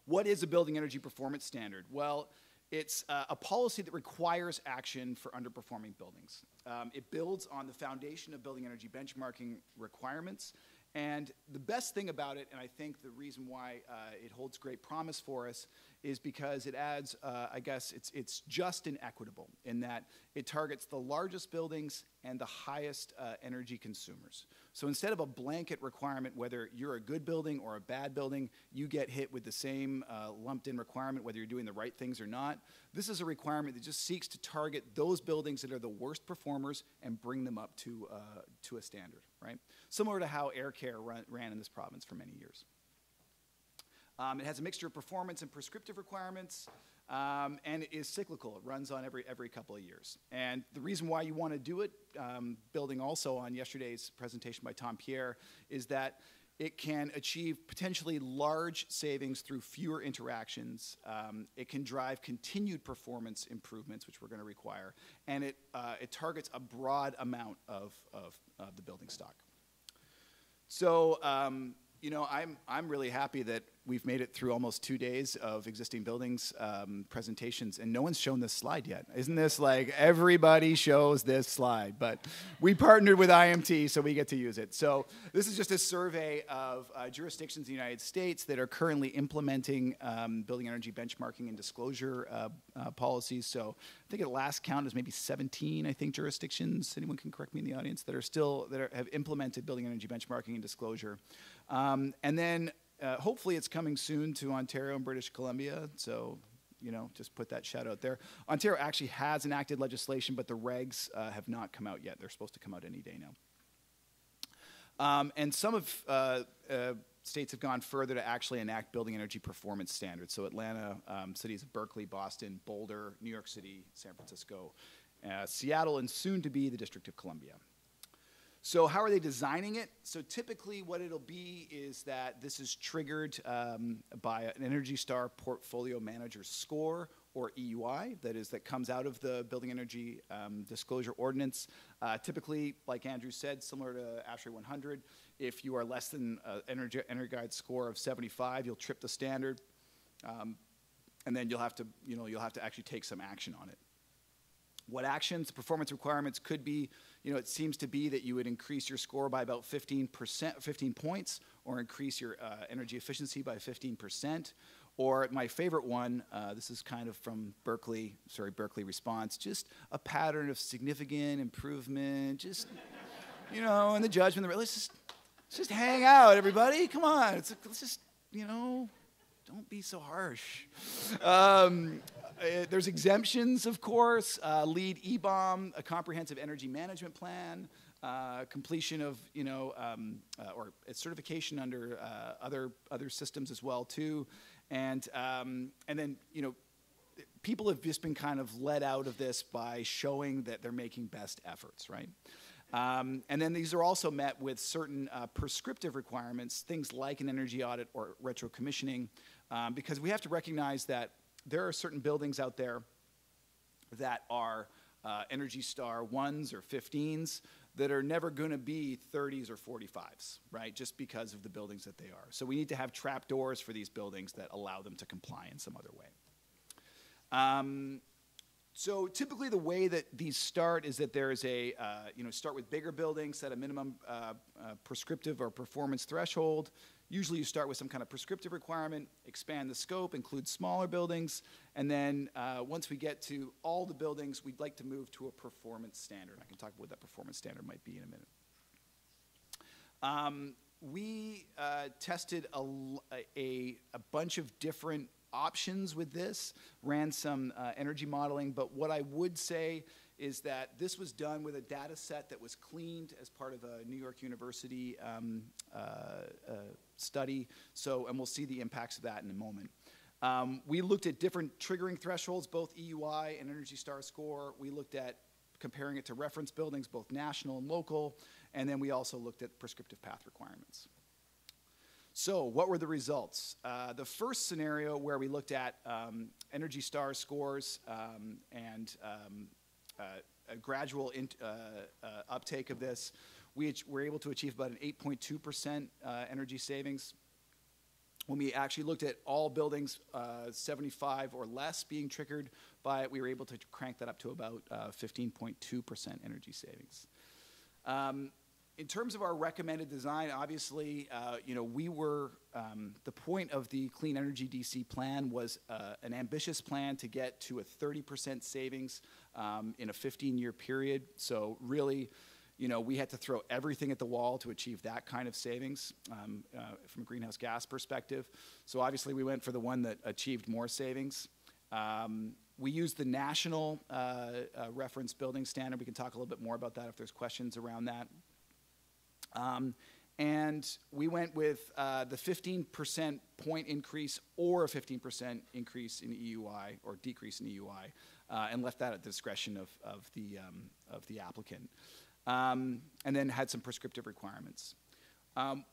what is a building energy performance standard? Well, it's uh, a policy that requires action for underperforming buildings. Um, it builds on the foundation of building energy benchmarking requirements. And the best thing about it, and I think the reason why uh, it holds great promise for us, is because it adds, uh, I guess, it's, it's just and equitable in that it targets the largest buildings and the highest uh, energy consumers. So instead of a blanket requirement, whether you're a good building or a bad building, you get hit with the same uh, lumped in requirement, whether you're doing the right things or not. This is a requirement that just seeks to target those buildings that are the worst performers and bring them up to, uh, to a standard, right? Similar to how AirCare run, ran in this province for many years. Um, it has a mixture of performance and prescriptive requirements, um, and it is cyclical. It runs on every, every couple of years. And the reason why you want to do it, um, building also on yesterday's presentation by Tom Pierre, is that it can achieve potentially large savings through fewer interactions. Um, it can drive continued performance improvements, which we're going to require. And it, uh, it targets a broad amount of, of, of the building stock. So, um, you know, I'm, I'm really happy that we've made it through almost two days of existing buildings um, presentations, and no one's shown this slide yet. Isn't this like everybody shows this slide? But we partnered with IMT, so we get to use it. So this is just a survey of uh, jurisdictions in the United States that are currently implementing um, building energy benchmarking and disclosure uh, uh, policies. So I think at last count is maybe 17, I think, jurisdictions. Anyone can correct me in the audience that are still that are, have implemented building energy benchmarking and disclosure. Um, and then uh, hopefully it's coming soon to Ontario and British Columbia. So, you know, just put that shout out there. Ontario actually has enacted legislation, but the regs uh, have not come out yet. They're supposed to come out any day now. Um, and some of uh, uh states have gone further to actually enact building energy performance standards. So Atlanta, um, cities of Berkeley, Boston, Boulder, New York City, San Francisco, uh, Seattle, and soon to be the District of Columbia. So how are they designing it? So typically what it'll be is that this is triggered um, by an Energy Star Portfolio Manager score or EUI, that is, that comes out of the Building Energy um, Disclosure Ordinance. Uh, typically, like Andrew said, similar to ASHRAE 100, if you are less than an Energy, Guide score of 75, you'll trip the standard, um, and then you'll have to, you know, you'll have to actually take some action on it. What actions, performance requirements could be, you know, it seems to be that you would increase your score by about 15%, 15 points, or increase your uh, energy efficiency by 15%. Or my favorite one, uh, this is kind of from Berkeley, sorry, Berkeley response, just a pattern of significant improvement, just, you know, and the judgment, let's just, let's just hang out, everybody. Come on, it's, let's just, you know, don't be so harsh. Um, uh, there's exemptions, of course. Uh, LEED EBOM, a comprehensive energy management plan, uh, completion of, you know, um, uh, or certification under uh, other other systems as well too, and um, and then you know, people have just been kind of led out of this by showing that they're making best efforts, right? Um, and then these are also met with certain uh, prescriptive requirements, things like an energy audit or retro commissioning, um, because we have to recognize that there are certain buildings out there that are uh, Energy Star 1s or 15s that are never going to be 30s or 45s, right? Just because of the buildings that they are. So we need to have trap doors for these buildings that allow them to comply in some other way. Um, so typically the way that these start is that there is a, uh, you know, start with bigger buildings, set a minimum uh, uh, prescriptive or performance threshold, Usually you start with some kind of prescriptive requirement, expand the scope, include smaller buildings, and then uh, once we get to all the buildings, we'd like to move to a performance standard. I can talk about what that performance standard might be in a minute. Um, we uh, tested a, a, a, bunch of different options with this, ran some uh, energy modeling, but what I would say is that this was done with a data set that was cleaned as part of a New York University um, study. So, and we'll see the impacts of that in a moment. Um, we looked at different triggering thresholds, both EUI and Energy Star score. We looked at comparing it to reference buildings, both national and local, and then we also looked at prescriptive path requirements. So, what were the results? Uh, the first scenario where we looked at um, Energy Star scores um, and um, uh, a gradual uh, uh, uptake of this, we were able to achieve about an 8.2% energy savings. When we actually looked at all buildings 75 or less being triggered by it, we were able to crank that up to about 15.2% energy savings. Um, in terms of our recommended design, obviously, uh, you know, we were, um, the point of the Clean Energy DC plan was uh, an ambitious plan to get to a 30% savings um, in a 15-year period. So really, you know, we had to throw everything at the wall to achieve that kind of savings um, uh, from a greenhouse gas perspective. So obviously, we went for the one that achieved more savings. Um, we used the national uh, uh, reference building standard. We can talk a little bit more about that if there's questions around that. Um, and we went with uh, the 15% point increase or a 15% increase in EUI or decrease in EUI, uh, and left that at the discretion of, of, the, um, of the applicant. Um, and then had some prescriptive requirements. A um,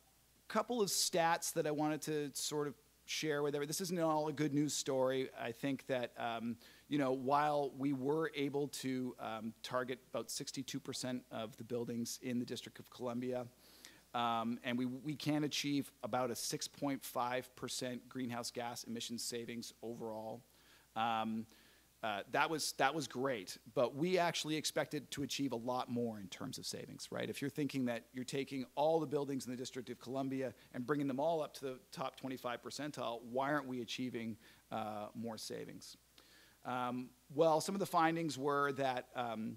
couple of stats that I wanted to sort of share with everyone. This isn't all a good news story. I think that, um, you know, while we were able to um, target about 62% of the buildings in the District of Columbia, Um, and we, we can achieve about a 6.5% greenhouse gas emissions savings overall. Um, uh, that was that was great, but we actually expected to achieve a lot more in terms of savings, right? If you're thinking that you're taking all the buildings in the District of Columbia and bringing them all up to the top 25 percentile, why aren't we achieving uh, more savings? Um, well, some of the findings were that um,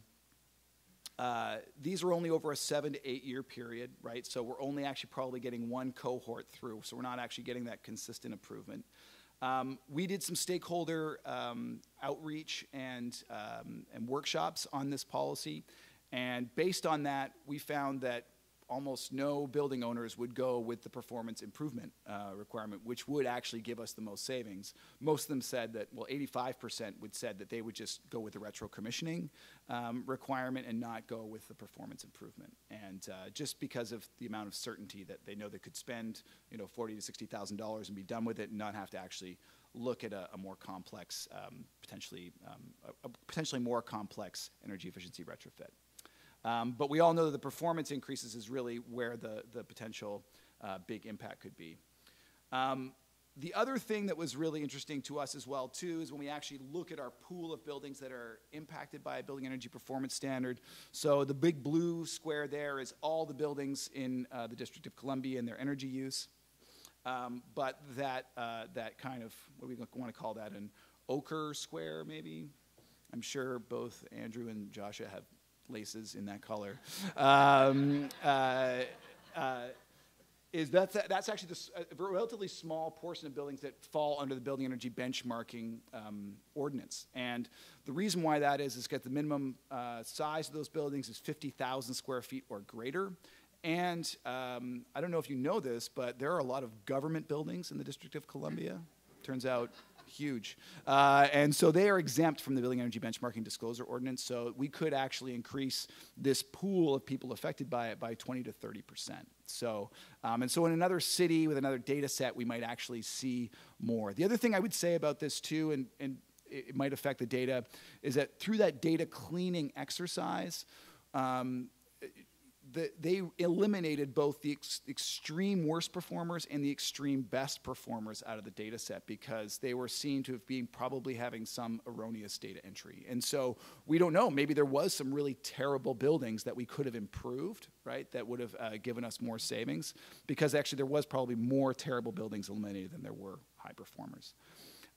uh, these are only over a seven to eight year period, right? So we're only actually probably getting one cohort through, so we're not actually getting that consistent improvement. Um, we did some stakeholder um, outreach and, um, and workshops on this policy. And based on that, we found that almost no building owners would go with the performance improvement uh, requirement, which would actually give us the most savings. Most of them said that, well, 85% would said that they would just go with the retro commissioning um, requirement and not go with the performance improvement. And uh, just because of the amount of certainty that they know they could spend, you know, 40 to 60,000 dollars and be done with it, and not have to actually look at a, a more complex, um, potentially, um, a, a potentially more complex energy efficiency retrofit. Um, but we all know that the performance increases is really where the, the potential uh, big impact could be. Um, the other thing that was really interesting to us as well too is when we actually look at our pool of buildings that are impacted by a building energy performance standard. So the big blue square there is all the buildings in uh, the District of Columbia and their energy use. Um, but that, uh, that kind of, what do we want to call that, an ochre square maybe? I'm sure both Andrew and Joshua have laces in that color. Um, uh, uh, is that's, that's actually the, a relatively small portion of buildings that fall under the building energy benchmarking um, ordinance. And the reason why that is is that the minimum uh, size of those buildings is 50,000 square feet or greater. And um, I don't know if you know this, but there are a lot of government buildings in the District of Columbia. Turns out huge. Uh, and so they are exempt from the Building Energy Benchmarking Disclosure Ordinance. So we could actually increase this pool of people affected by it by 20 to 30 percent. So, um, and so in another city with another data set, we might actually see more. The other thing I would say about this too, and, and it might affect the data, is that through that data cleaning exercise, um, the, they eliminated both the ex extreme worst performers and the extreme best performers out of the data set because they were seen to have been probably having some erroneous data entry. And so we don't know. Maybe there was some really terrible buildings that we could have improved, right, that would have uh, given us more savings because actually there was probably more terrible buildings eliminated than there were high performers.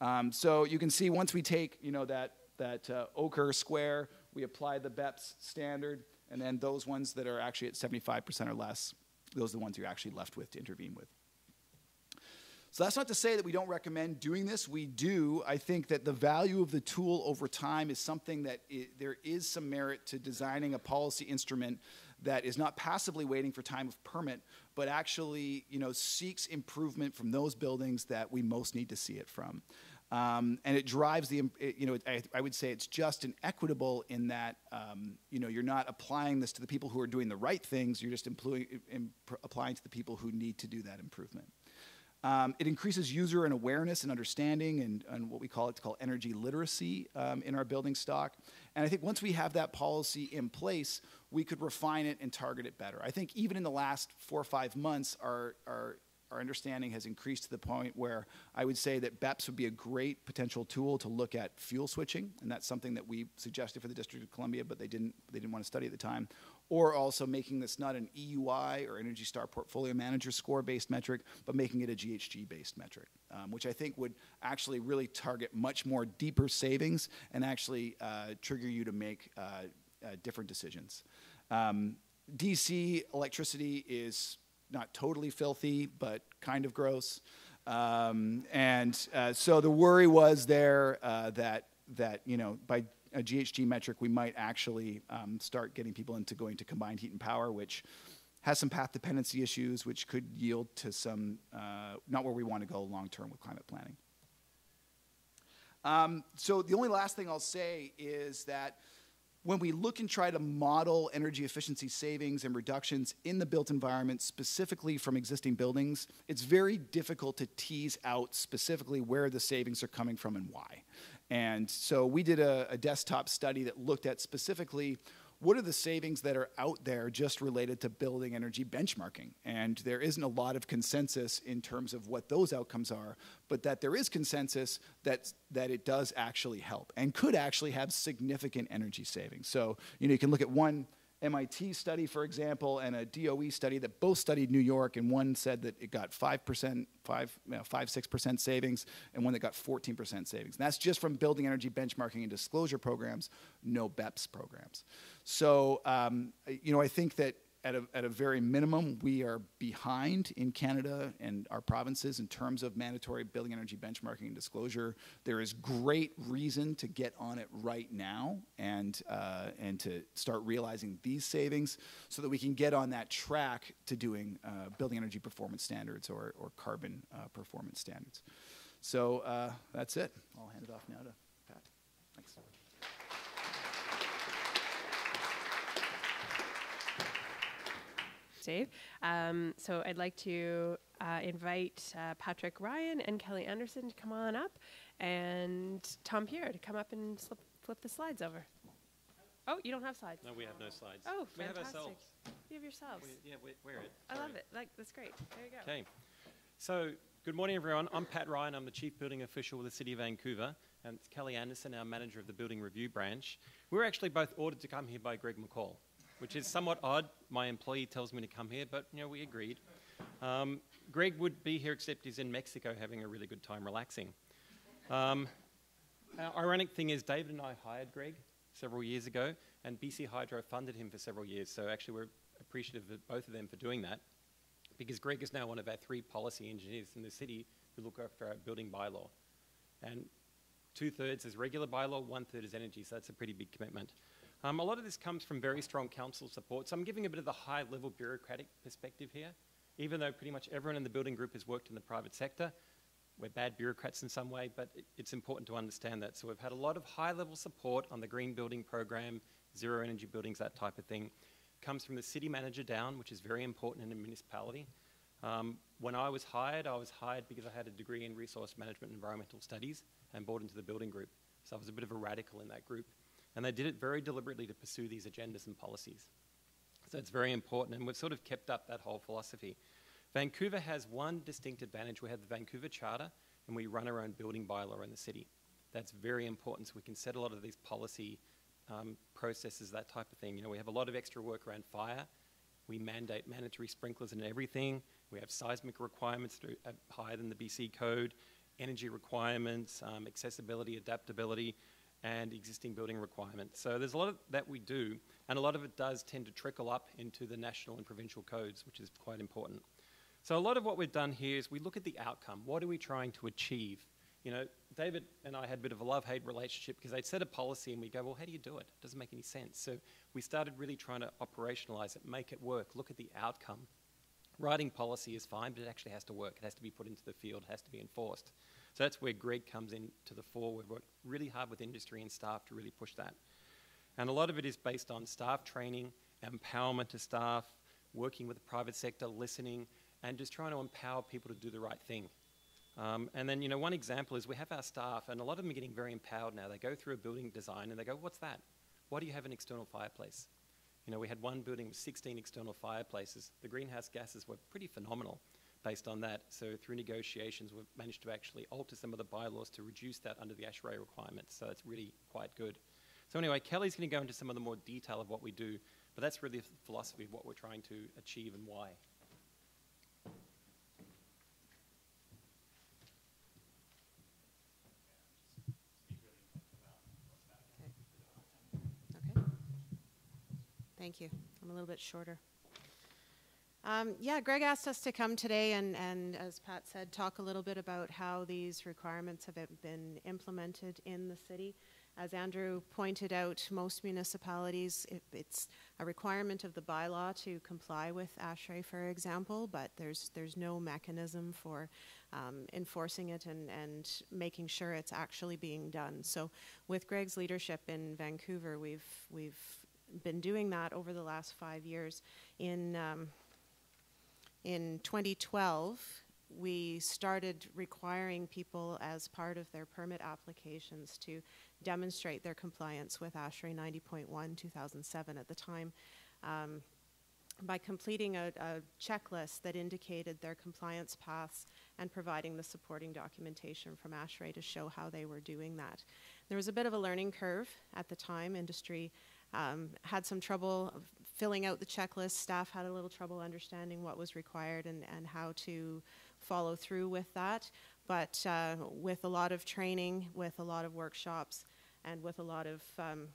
Um, so you can see once we take, you know, that, that uh, ochre square, we apply the BEPS standard, and then those ones that are actually at 75% or less, those are the ones you're actually left with to intervene with. So that's not to say that we don't recommend doing this. We do. I think that the value of the tool over time is something that there is some merit to designing a policy instrument that is not passively waiting for time of permit, but actually, you know, seeks improvement from those buildings that we most need to see it from. Um, and it drives the, it, you know, I, I, would say it's just and equitable in that, um, you know, you're not applying this to the people who are doing the right things, you're just employing, applying to the people who need to do that improvement. Um, it increases user and awareness and understanding and, and what we call it called energy literacy um, in our building stock. And I think once we have that policy in place, we could refine it and target it better. I think even in the last four or five months, our, our our understanding has increased to the point where I would say that BEPS would be a great potential tool to look at fuel switching, and that's something that we suggested for the District of Columbia, but they didn't they didn't want to study at the time. Or also making this not an EUI or Energy Star Portfolio Manager score based metric, but making it a GHG based metric, um, which I think would actually really target much more deeper savings and actually uh, trigger you to make uh, uh, different decisions. Um, DC electricity is not totally filthy, but kind of gross. Um, and uh, so the worry was there uh, that that you know by a GHG metric we might actually um, start getting people into going to combined heat and power, which has some path dependency issues, which could yield to some uh, not where we want to go long term with climate planning. Um, so the only last thing I'll say is that when we look and try to model energy efficiency savings and reductions in the built environment, specifically from existing buildings, it's very difficult to tease out specifically where the savings are coming from and why. And so we did a, a desktop study that looked at specifically what are the savings that are out there just related to building energy benchmarking? And there isn't a lot of consensus in terms of what those outcomes are, but that there is consensus that, that it does actually help and could actually have significant energy savings. So, you know, you can look at one MIT study, for example, and a DOE study that both studied New York, and one said that it got 5%, 5, you know, 5 6% savings, and one that got 14% savings. And that's just from building energy benchmarking and disclosure programs, no BEPS programs. So, um, you know, I think that at a, at a very minimum, we are behind in Canada and our provinces in terms of mandatory building energy benchmarking and disclosure. There is great reason to get on it right now and, uh, and to start realizing these savings so that we can get on that track to doing uh, building energy performance standards or, or carbon uh, performance standards. So uh, that's it. I'll hand it off now to Pat. Thanks. Dave. Um, so I'd like to uh, invite uh, Patrick Ryan and Kelly Anderson to come on up, and Tom Pierre to come up and slip, flip the slides over. Oh, you don't have slides. No, we have no slides. Oh, fantastic. we have ourselves. You have yourselves. We, yeah, we, we're it. I love it. Like that's great. There you go. Okay. So, good morning, everyone. I'm Pat Ryan. I'm the Chief Building Official with the City of Vancouver, and it's Kelly Anderson, our Manager of the Building Review Branch. We were actually both ordered to come here by Greg McCall, which is somewhat odd. My employee tells me to come here, but you know we agreed. Um, Greg would be here, except he's in Mexico having a really good time relaxing. Um, ironic thing is, David and I hired Greg several years ago, and BC Hydro funded him for several years. So actually, we're appreciative of both of them for doing that, because Greg is now one of our three policy engineers in the city who look after our building bylaw, and two thirds is regular bylaw, one third is energy. So that's a pretty big commitment. Um, a lot of this comes from very strong council support. So I'm giving a bit of the high level bureaucratic perspective here. Even though pretty much everyone in the building group has worked in the private sector, we're bad bureaucrats in some way, but it, it's important to understand that. So we've had a lot of high level support on the green building program, zero energy buildings, that type of thing. Comes from the city manager down, which is very important in a municipality. Um, when I was hired, I was hired because I had a degree in resource management and environmental studies and brought into the building group. So I was a bit of a radical in that group. And they did it very deliberately to pursue these agendas and policies. So it's very important, and we've sort of kept up that whole philosophy. Vancouver has one distinct advantage. We have the Vancouver Charter, and we run our own building bylaw in the city. That's very important, so we can set a lot of these policy um, processes, that type of thing. You know, we have a lot of extra work around fire. We mandate mandatory sprinklers and everything. We have seismic requirements that are higher than the BC code, energy requirements, um, accessibility, adaptability, and existing building requirements. So there's a lot of that we do, and a lot of it does tend to trickle up into the national and provincial codes, which is quite important. So a lot of what we've done here is we look at the outcome. What are we trying to achieve? You know, David and I had a bit of a love-hate relationship because they'd set a policy and we go, well, how do you do it? It doesn't make any sense. So we started really trying to operationalize it, make it work, look at the outcome. Writing policy is fine, but it actually has to work. It has to be put into the field, it has to be enforced. So that's where Greg comes in to the fore. We've worked really hard with industry and staff to really push that. And a lot of it is based on staff training, empowerment to staff, working with the private sector, listening, and just trying to empower people to do the right thing. Um, and then, you know, one example is we have our staff, and a lot of them are getting very empowered now. They go through a building design and they go, What's that? Why do you have an external fireplace? You know, we had one building with 16 external fireplaces. The greenhouse gases were pretty phenomenal based on that. So, through negotiations, we've managed to actually alter some of the bylaws to reduce that under the ASHRAE requirements. So, it's really quite good. So, anyway, Kelly's going to go into some of the more detail of what we do, but that's really the philosophy of what we're trying to achieve and why. Thank you. I'm a little bit shorter. Um, yeah, Greg asked us to come today and, and, as Pat said, talk a little bit about how these requirements have been implemented in the city. As Andrew pointed out, most municipalities, it, it's a requirement of the bylaw to comply with ASHRAE, for example, but there's, there's no mechanism for um, enforcing it and, and making sure it's actually being done. So with Greg's leadership in Vancouver, we've, we've been doing that over the last five years. In, um, in 2012, we started requiring people as part of their permit applications to demonstrate their compliance with ASHRAE 90.1 2007 at the time. Um, by completing a, a, checklist that indicated their compliance paths and providing the supporting documentation from ASHRAE to show how they were doing that. There was a bit of a learning curve at the time. Industry um, had some trouble filling out the checklist. Staff had a little trouble understanding what was required and, and how to follow through with that. But uh, with a lot of training, with a lot of workshops, and with a lot of um,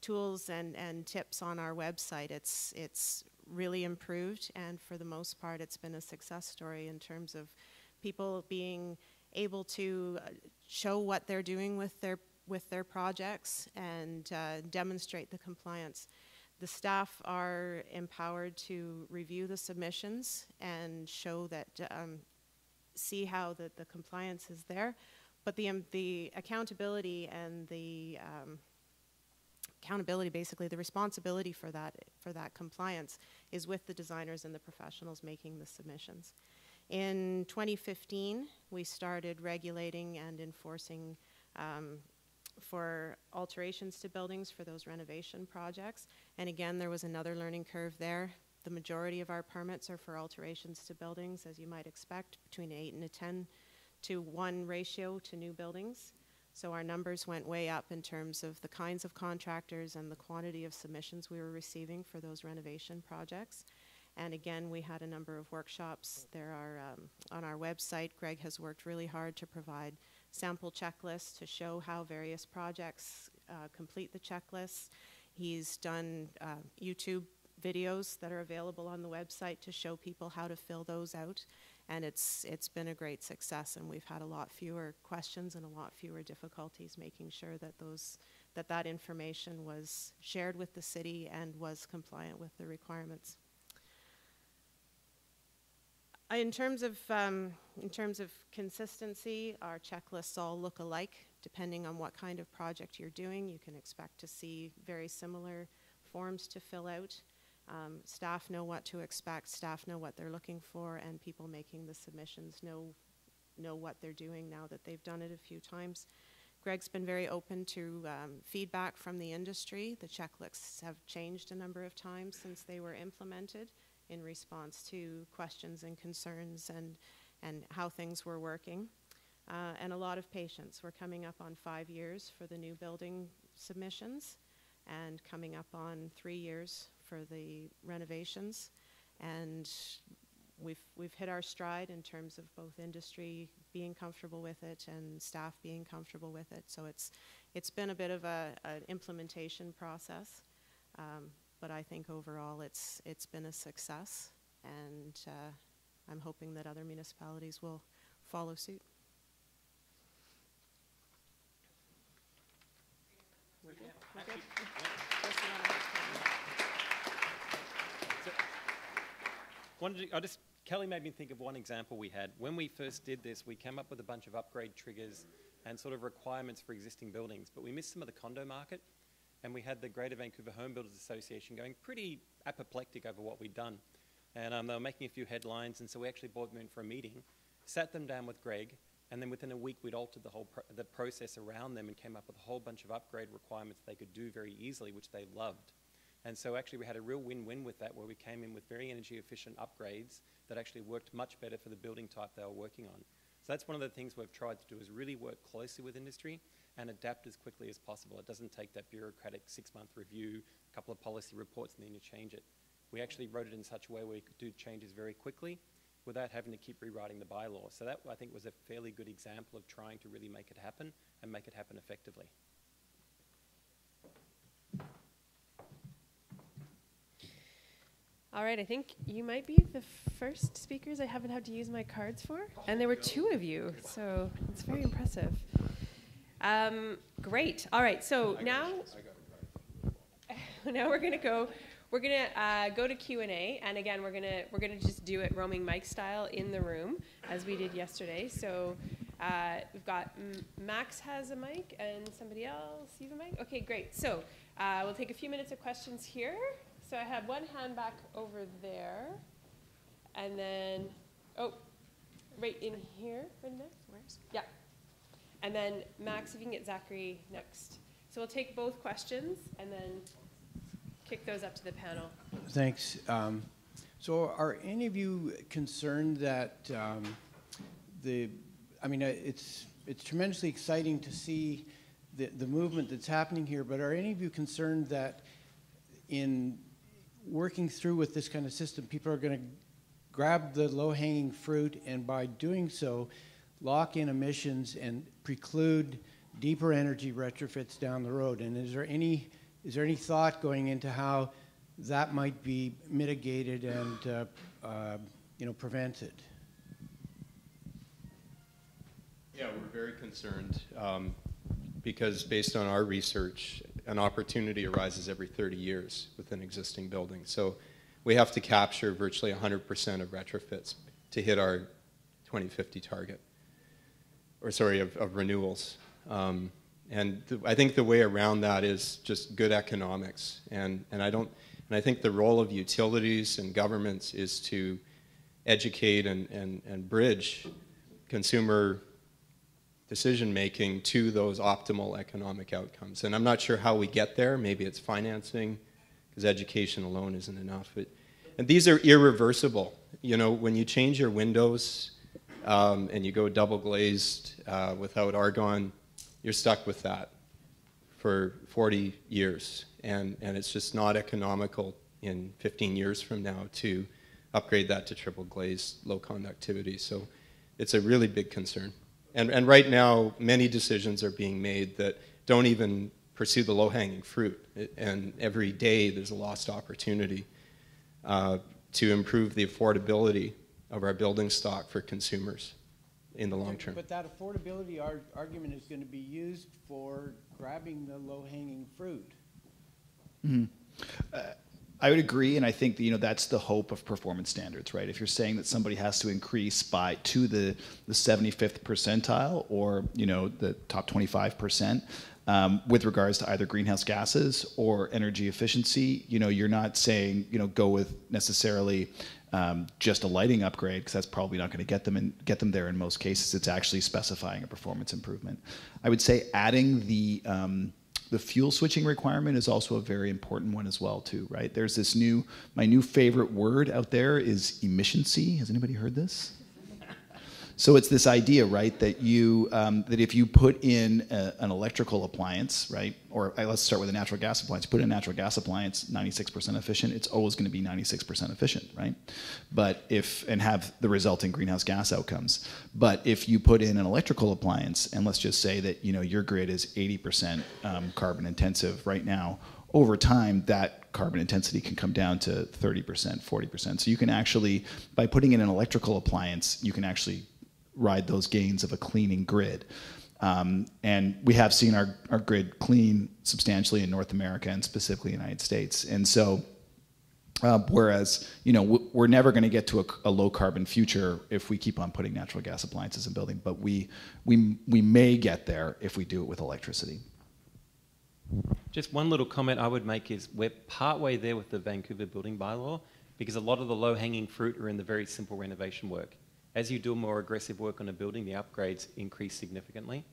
tools and, and tips on our website, it's, it's really improved. And for the most part, it's been a success story in terms of people being able to uh, show what they're doing with their with their projects and uh, demonstrate the compliance. The staff are empowered to review the submissions and show that, um, see how the, the compliance is there. But the, um, the accountability and the um, accountability, basically the responsibility for that, for that compliance is with the designers and the professionals making the submissions. In 2015, we started regulating and enforcing um, for alterations to buildings for those renovation projects. And again, there was another learning curve there. The majority of our permits are for alterations to buildings, as you might expect, between 8 and a 10 to 1 ratio to new buildings. So our numbers went way up in terms of the kinds of contractors and the quantity of submissions we were receiving for those renovation projects. And again, we had a number of workshops. There are um, on our website. Greg has worked really hard to provide sample checklists to show how various projects uh, complete the checklists. He's done uh, YouTube videos that are available on the website to show people how to fill those out. And it's, it's been a great success, and we've had a lot fewer questions and a lot fewer difficulties making sure that, those, that that information was shared with the city and was compliant with the requirements. In terms of um, in terms of consistency, our checklists all look alike. Depending on what kind of project you're doing, you can expect to see very similar forms to fill out. Um, staff know what to expect. Staff know what they're looking for, and people making the submissions know know what they're doing now that they've done it a few times. Greg's been very open to um, feedback from the industry. The checklists have changed a number of times since they were implemented in response to questions and concerns and, and how things were working. Uh, and a lot of patience. We're coming up on five years for the new building submissions and coming up on three years for the renovations. And we've, we've hit our stride in terms of both industry being comfortable with it and staff being comfortable with it. So it's, it's been a bit of a, an implementation process. Um, but I think overall it's it's been a success, and uh, I'm hoping that other municipalities will follow suit. Wanted to, I just Kelly made me think of one example we had. When we first did this. We came up with a bunch of upgrade triggers and sort of requirements for existing buildings, but we missed some of the condo market and we had the Greater Vancouver Home Builders Association going pretty apoplectic over what we'd done. And um, they were making a few headlines, and so we actually brought them in for a meeting, sat them down with Greg, and then within a week we'd altered the whole pro the process around them and came up with a whole bunch of upgrade requirements they could do very easily, which they loved. And so actually we had a real win-win with that, where we came in with very energy-efficient upgrades that actually worked much better for the building type they were working on. So that's one of the things we've tried to do is really work closely with industry and adapt as quickly as possible. It doesn't take that bureaucratic six-month review, a couple of policy reports, and then you change it. We actually wrote it in such a way where we could do changes very quickly without having to keep rewriting the bylaw. So that, I think, was a fairly good example of trying to really make it happen and make it happen effectively. All right, I think you might be the first speakers I haven't had to use my cards for, and there were two of you, so it's very impressive. Um, great. All right. So now, now we're gonna go. We're gonna uh, go to Q and A, and again, we're gonna we're gonna just do it roaming mic style in the room as we did yesterday. So uh, we've got M Max has a mic, and somebody else. You have a mic. Okay, great. So uh, we'll take a few minutes of questions here. So I have one hand back over there, and then oh, right in here, Brenda? Where's? Yeah. And then Max, if you can get Zachary next. So we'll take both questions and then kick those up to the panel. Thanks. Um, So are any of you concerned that um, the, I mean, uh, it's, it's tremendously exciting to see the, the movement that's happening here, but are any of you concerned that in working through with this kind of system, people are going to grab the low-hanging fruit and by doing so, lock in emissions and preclude deeper energy retrofits down the road? And is there any, is there any thought going into how that might be mitigated and, uh, uh, you know, prevented? Yeah, we're very concerned um, because based on our research, an opportunity arises every 30 years with an existing building. So we have to capture virtually 100% of retrofits to hit our 2050 target, or sorry, of, of renewals. Um, and th- I think the way around that is just good economics. And, and I don't, and I think the role of utilities and governments is to educate and, and, and bridge consumer decision making to those optimal economic outcomes. And I'm not sure how we get there. Maybe it's financing, because education alone isn't enough. But, and these are irreversible. You know, when you change your windows um, and you go double glazed uh, without argon, you're stuck with that for 40 years. And, and it's just not economical in 15 years from now to upgrade that to triple glazed low conductivity. So it's a really big concern. And, and right now, many decisions are being made that don't even pursue the low hanging fruit. It- and every day there's a lost opportunity uh, to improve the affordability of our building stock for consumers in the long term. But that affordability ar- argument is going to be used for grabbing the low-hanging fruit. I would agree, and I think that, you know that's the hope of performance standards, right? If you're saying that somebody has to increase by to the the 75th percentile or you know the top 25 percent um, with regards to either greenhouse gases or energy efficiency, you know you're not saying you know go with necessarily um, just a lighting upgrade because that's probably not going to get them and get them there in most cases. It's actually specifying a performance improvement. I would say adding the um, the fuel switching requirement is also a very important one as well too right there's this new my new favorite word out there is emissioncy has anybody heard this so it's this idea right that you um, that if you put in a, an electrical appliance right or uh, let's start with a natural gas appliance. Put in a natural gas appliance 96% efficient it's always going to be 96% efficient right? But if and have the resulting greenhouse gas outcomes. But if you put in an electrical appliance and let's just say that you know your grid is 80% um, carbon intensive right now over time that carbon intensity can come down to 30% 40% so you can actually by putting in an electrical appliance you can actually ride those gains of a cleaning grid um, and we have seen our, our grid clean substantially in north america and specifically the united states and so uh, whereas, you know, we're never going to get to a, a low carbon future if we keep on putting natural gas appliances in building, but we, we, we may get there if we do it with electricity. Just one little comment I would make is we're partway there with the Vancouver building bylaw because a lot of the low hanging fruit are in the very simple renovation work. As you do more aggressive work on a building, the upgrades increase significantly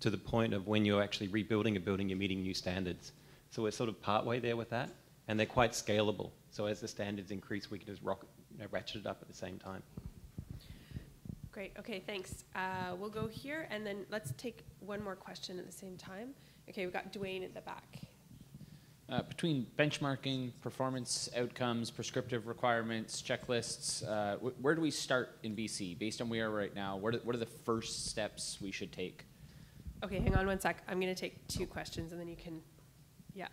to the point of when you're actually rebuilding a building, you're meeting new standards. So we're sort of partway there with that, and they're quite scalable. So as the standards increase, we can just rock, you know, ratchet it up at the same time. Great. Okay, thanks. Uh, we'll go here and then let's take one more question at the same time. Okay, we've got Dwayne at the back. Uh, between benchmarking, performance outcomes, prescriptive requirements, checklists, uh, wh- where do we start in BC based on where we are right now? What are, what are the first steps we should take? Okay, hang on one sec. I'm going to take two questions and then you can, yeah.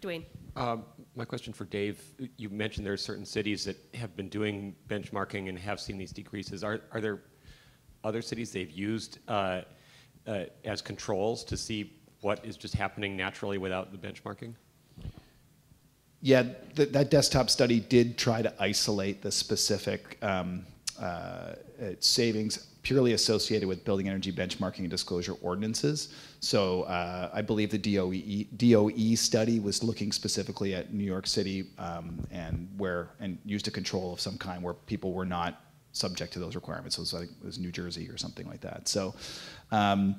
Dwayne. Um, My question for Dave, you mentioned there are certain cities that have been doing benchmarking and have seen these decreases. Are, are there other cities they've used uh, uh, as controls to see what is just happening naturally without the benchmarking? Yeah, th- that desktop study did try to isolate the specific um, uh, uh, savings purely associated with building energy benchmarking and disclosure ordinances. So uh, I believe the DOE, DOE study was looking specifically at New York City um, and where and used a control of some kind where people were not subject to those requirements. So it was it was New Jersey or something like that. So. Um,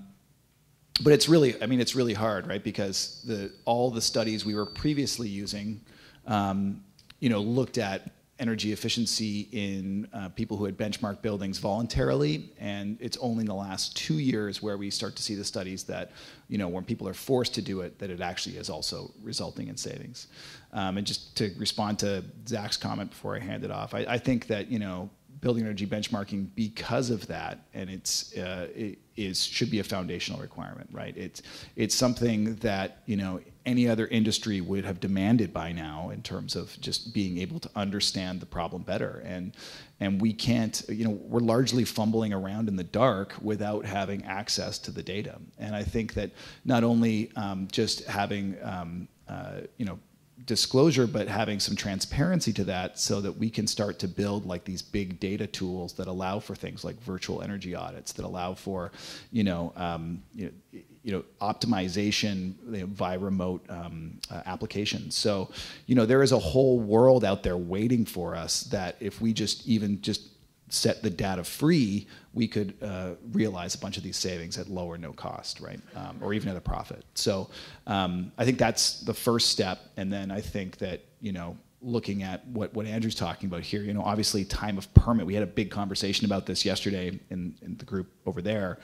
but it's really, I mean, it's really hard, right? Because the all the studies we were previously using, um, you know, looked at energy efficiency in uh, people who had benchmarked buildings voluntarily, and it's only in the last two years where we start to see the studies that, you know, when people are forced to do it, that it actually is also resulting in savings. Um, and just to respond to Zach's comment before I hand it off, I, I think that you know building energy benchmarking because of that, and it's uh, it is should be a foundational requirement, right? It's it's something that you know any other industry would have demanded by now in terms of just being able to understand the problem better, and and we can't, you know, we're largely fumbling around in the dark without having access to the data, and I think that not only um, just having um, uh, you know disclosure, but having some transparency to that so that we can start to build like these big data tools that allow for things like virtual energy audits, that allow for, you know, um, you know, you know optimization you know, via remote um, uh, applications. So, you know, there is a whole world out there waiting for us that if we just even just set the data free, we could uh, realize a bunch of these savings at low or no cost, right? Um, or even at a profit. So um, I think that's the first step. And then I think that, you know, looking at what, what Andrew's talking about here, you know, obviously time of permit. We had a big conversation about this yesterday in, in the group over there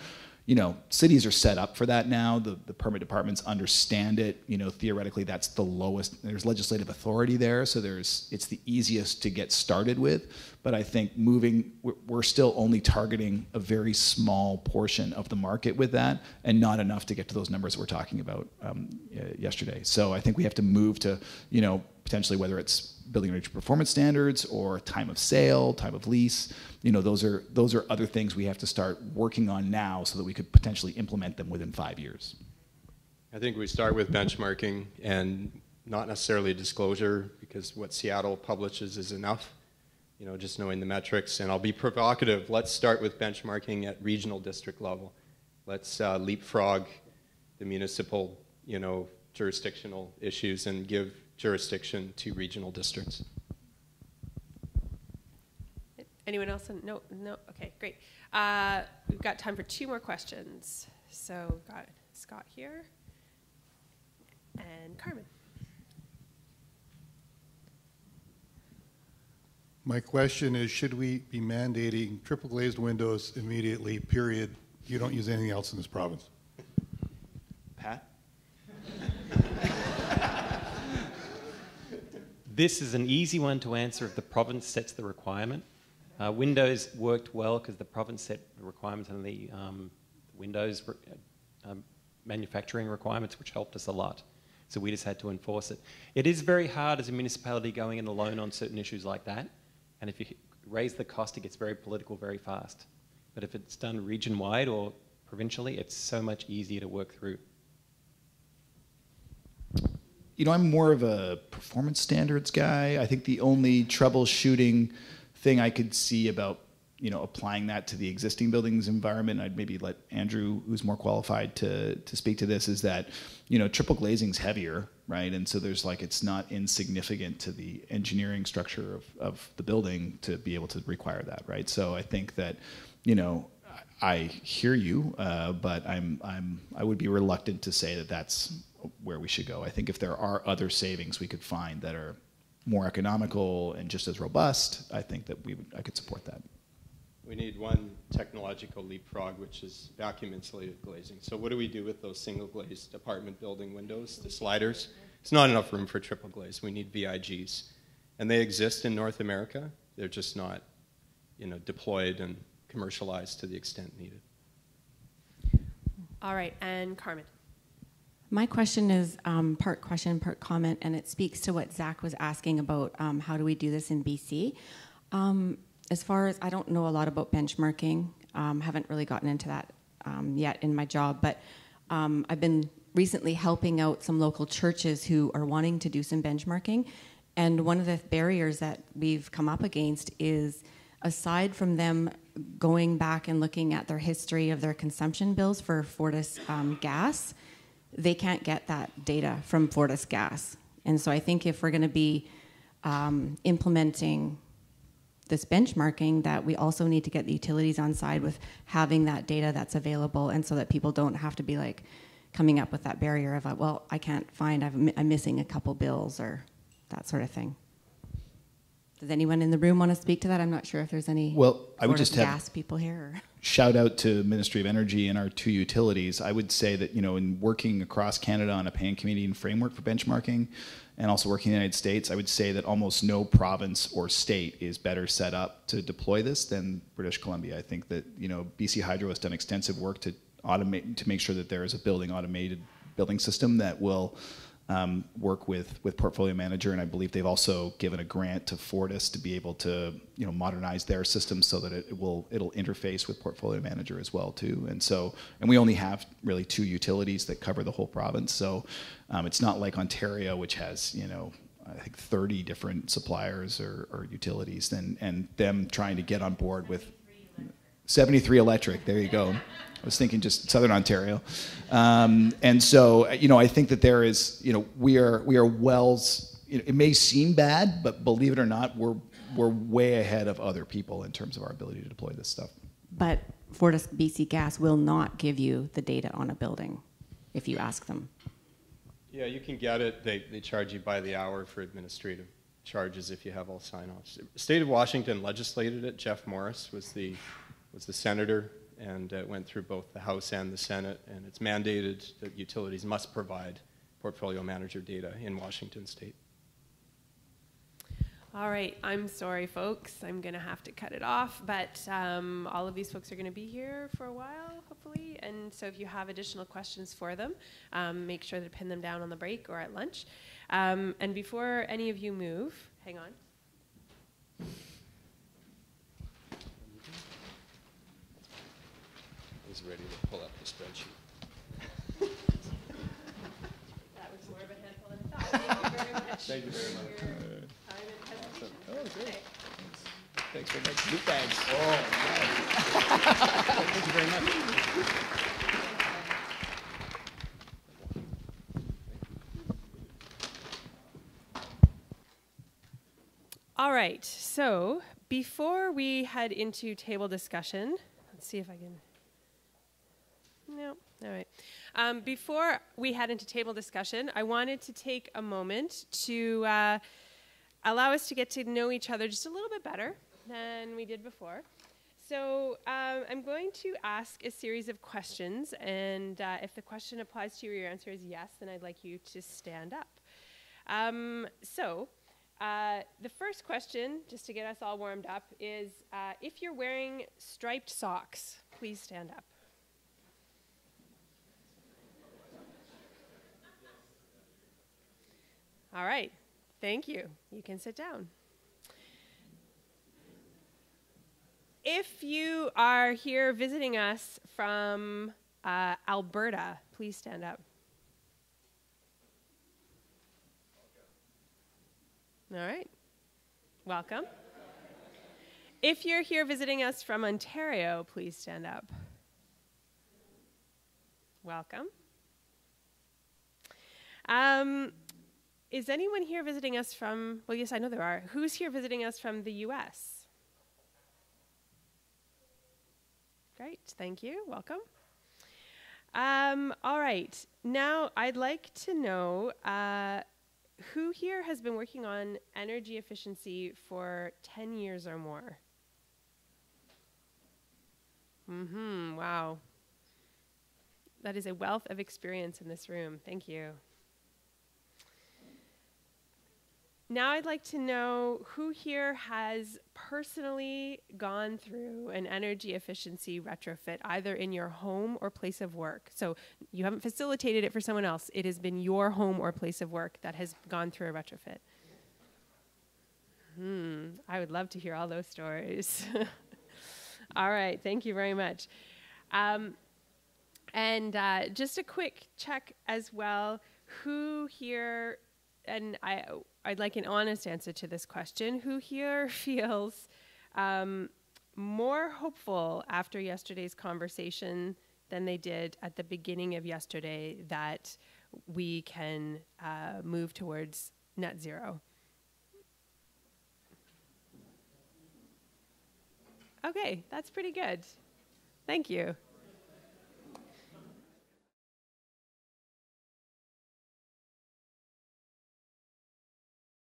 you know, cities are set up for that now. The, the permit departments understand it. You know, theoretically, that's the lowest. There's legislative authority there, so there's it's the easiest to get started with. But I think moving, we're, still only targeting a very small portion of the market with that, and not enough to get to those numbers we're talking about um, yesterday. So I think we have to move to, you know, potentially whether it's building energy performance standards or time of sale, time of lease. You know, those are those are other things we have to start working on now so that we could potentially implement them within five years. I think we start with benchmarking and not necessarily disclosure because what Seattle publishes is enough. You know, just knowing the metrics. And I'll be provocative. Let's start with benchmarking at regional district level. Let's uh, leapfrog the municipal, you know, jurisdictional issues and give jurisdiction to regional districts. Anyone else? No, no. Okay, great. Uh, we've got time for two more questions. So we've got Scott here and Carmen. My question is, should we be mandating triple glazed windows immediately, period? You don't use anything else in this province. Pat? This is an easy one to answer if the province sets the requirement. Uh, Windows worked well because the province set the requirements and the um, Windows re- uh, um, manufacturing requirements, which helped us a lot. So we just had to enforce it. It is very hard as a municipality going in alone on certain issues like that. And if you raise the cost, it gets very political very fast. But if it's done region wide or provincially, it's so much easier to work through you know, I'm more of a performance standards guy. I think the only troubleshooting thing I could see about you know applying that to the existing buildings environment i'd maybe let andrew who's more qualified to to speak to this is that you know triple glazing's heavier right and so there's like it's not insignificant to the engineering structure of, of the building to be able to require that right so i think that you know i hear you uh, but i'm i'm i would be reluctant to say that that's where we should go. I think if there are other savings we could find that are more economical and just as robust, I think that we would, I could support that. We need one technological leapfrog, which is vacuum insulated glazing. So what do we do with those single glazed apartment building windows, the sliders? It's not enough room for triple glaze. We need VIGs. And they exist in North America. They're just not, you know, deployed and commercialized to the extent needed. All right, and Carmen. My question is um, part question, part comment, and it speaks to what Zach was asking about um, how do we do this in BC. Um, as far as I don't know a lot about benchmarking, um, haven't really gotten into that um, yet in my job, but um, I've been recently helping out some local churches who are wanting to do some benchmarking. And one of the barriers that we've come up against is aside from them going back and looking at their history of their consumption bills for Fortis gas they can't get that data from Fortis Gas. And so I think if we're going to be um, implementing this benchmarking that we also need to get the utilities on side with having that data that's available and so that people don't have to be like coming up with that barrier of like, well i can't find I'm missing a couple bills or that sort of thing does anyone in the room want to speak to that i'm not sure if there's any Well, I would just have- gas people here or shout out to Ministry of Energy and our two utilities. I would say that you know, in working across Canada on a pan Canadian framework for benchmarking, and also working in the United States, I would say that almost no province or state is better set up to deploy this than British Columbia. I think that you know, BC Hydro has done extensive work to automate to make sure that there is a building automated building system that will um, work with with portfolio manager, and I believe they've also given a grant to Fortis to be able to you know modernize their system so that it, will it'll interface with portfolio manager as well too. And so, and we only have really two utilities that cover the whole province, so um, it's not like Ontario, which has you know. I think 30 different suppliers or, or utilities, and, and them trying to get on board with 73 electric. There you go. I was thinking just Southern Ontario, um, and so you know I think that there is you know we are we are wells. You know, it may seem bad, but believe it or not, we're we're way ahead of other people in terms of our ability to deploy this stuff. but fortis bc gas will not give you the data on a building if you ask them Yeah, you can get it. They, they charge you by the hour for administrative charges if you have all sign-offs. State of Washington legislated it. Jeff Morris was the, was the senator, and it went through both the House and the Senate, and it's mandated that utilities must provide portfolio manager data in Washington state. All right, I'm sorry, folks. I'm going to have to cut it off, but um, all of these folks are going to be here for a while, hopefully. And so if you have additional questions for them, um, make sure to pin them down on the break or at lunch. Um, and before any of you move, hang on. He's ready to pull up the spreadsheet. That was more of a handful than I thought. Thank you very much. Thank you very much. your time and presentation. Oh, great. Okay. Thanks very much. Loot bags. Oh, Thank you very much. All right, so before we head into table discussion, let's see if I can. No, all right. Um, before we head into table discussion, I wanted to take a moment to uh, allow us to get to know each other just a little bit better than we did before. So um, I'm going to ask a series of questions, and uh, if the question applies to you or your answer is yes, then I'd like you to stand up. Um, so uh, the first question, just to get us all warmed up, is uh, if you're wearing striped socks, please stand up. All right, thank you. You can sit down. If you are here visiting us from uh, Alberta, please stand up. All right. Welcome. If you're here visiting us from Ontario, please stand up. Welcome. Um, is anyone here visiting us from, well, yes, I know there are. Who's here visiting us from the US? Great, thank you. Welcome. Um, all right, now I'd like to know uh, who here has been working on energy efficiency for 10 years or more? Mm-hmm, wow. That is a wealth of experience in this room. Thank you. Now I'd like to know who here has personally gone through an energy efficiency retrofit, either in your home or place of work. So you haven't facilitated it for someone else, it has been your home or place of work that has gone through a retrofit. Hmm, I would love to hear all those stories. all right, thank you very much. Um, and uh, just a quick check as well who here, and I, I'd like an honest answer to this question who here feels um, more hopeful after yesterday's conversation than they did at the beginning of yesterday that we can uh, move towards net zero? Okay, that's pretty good. Thank you.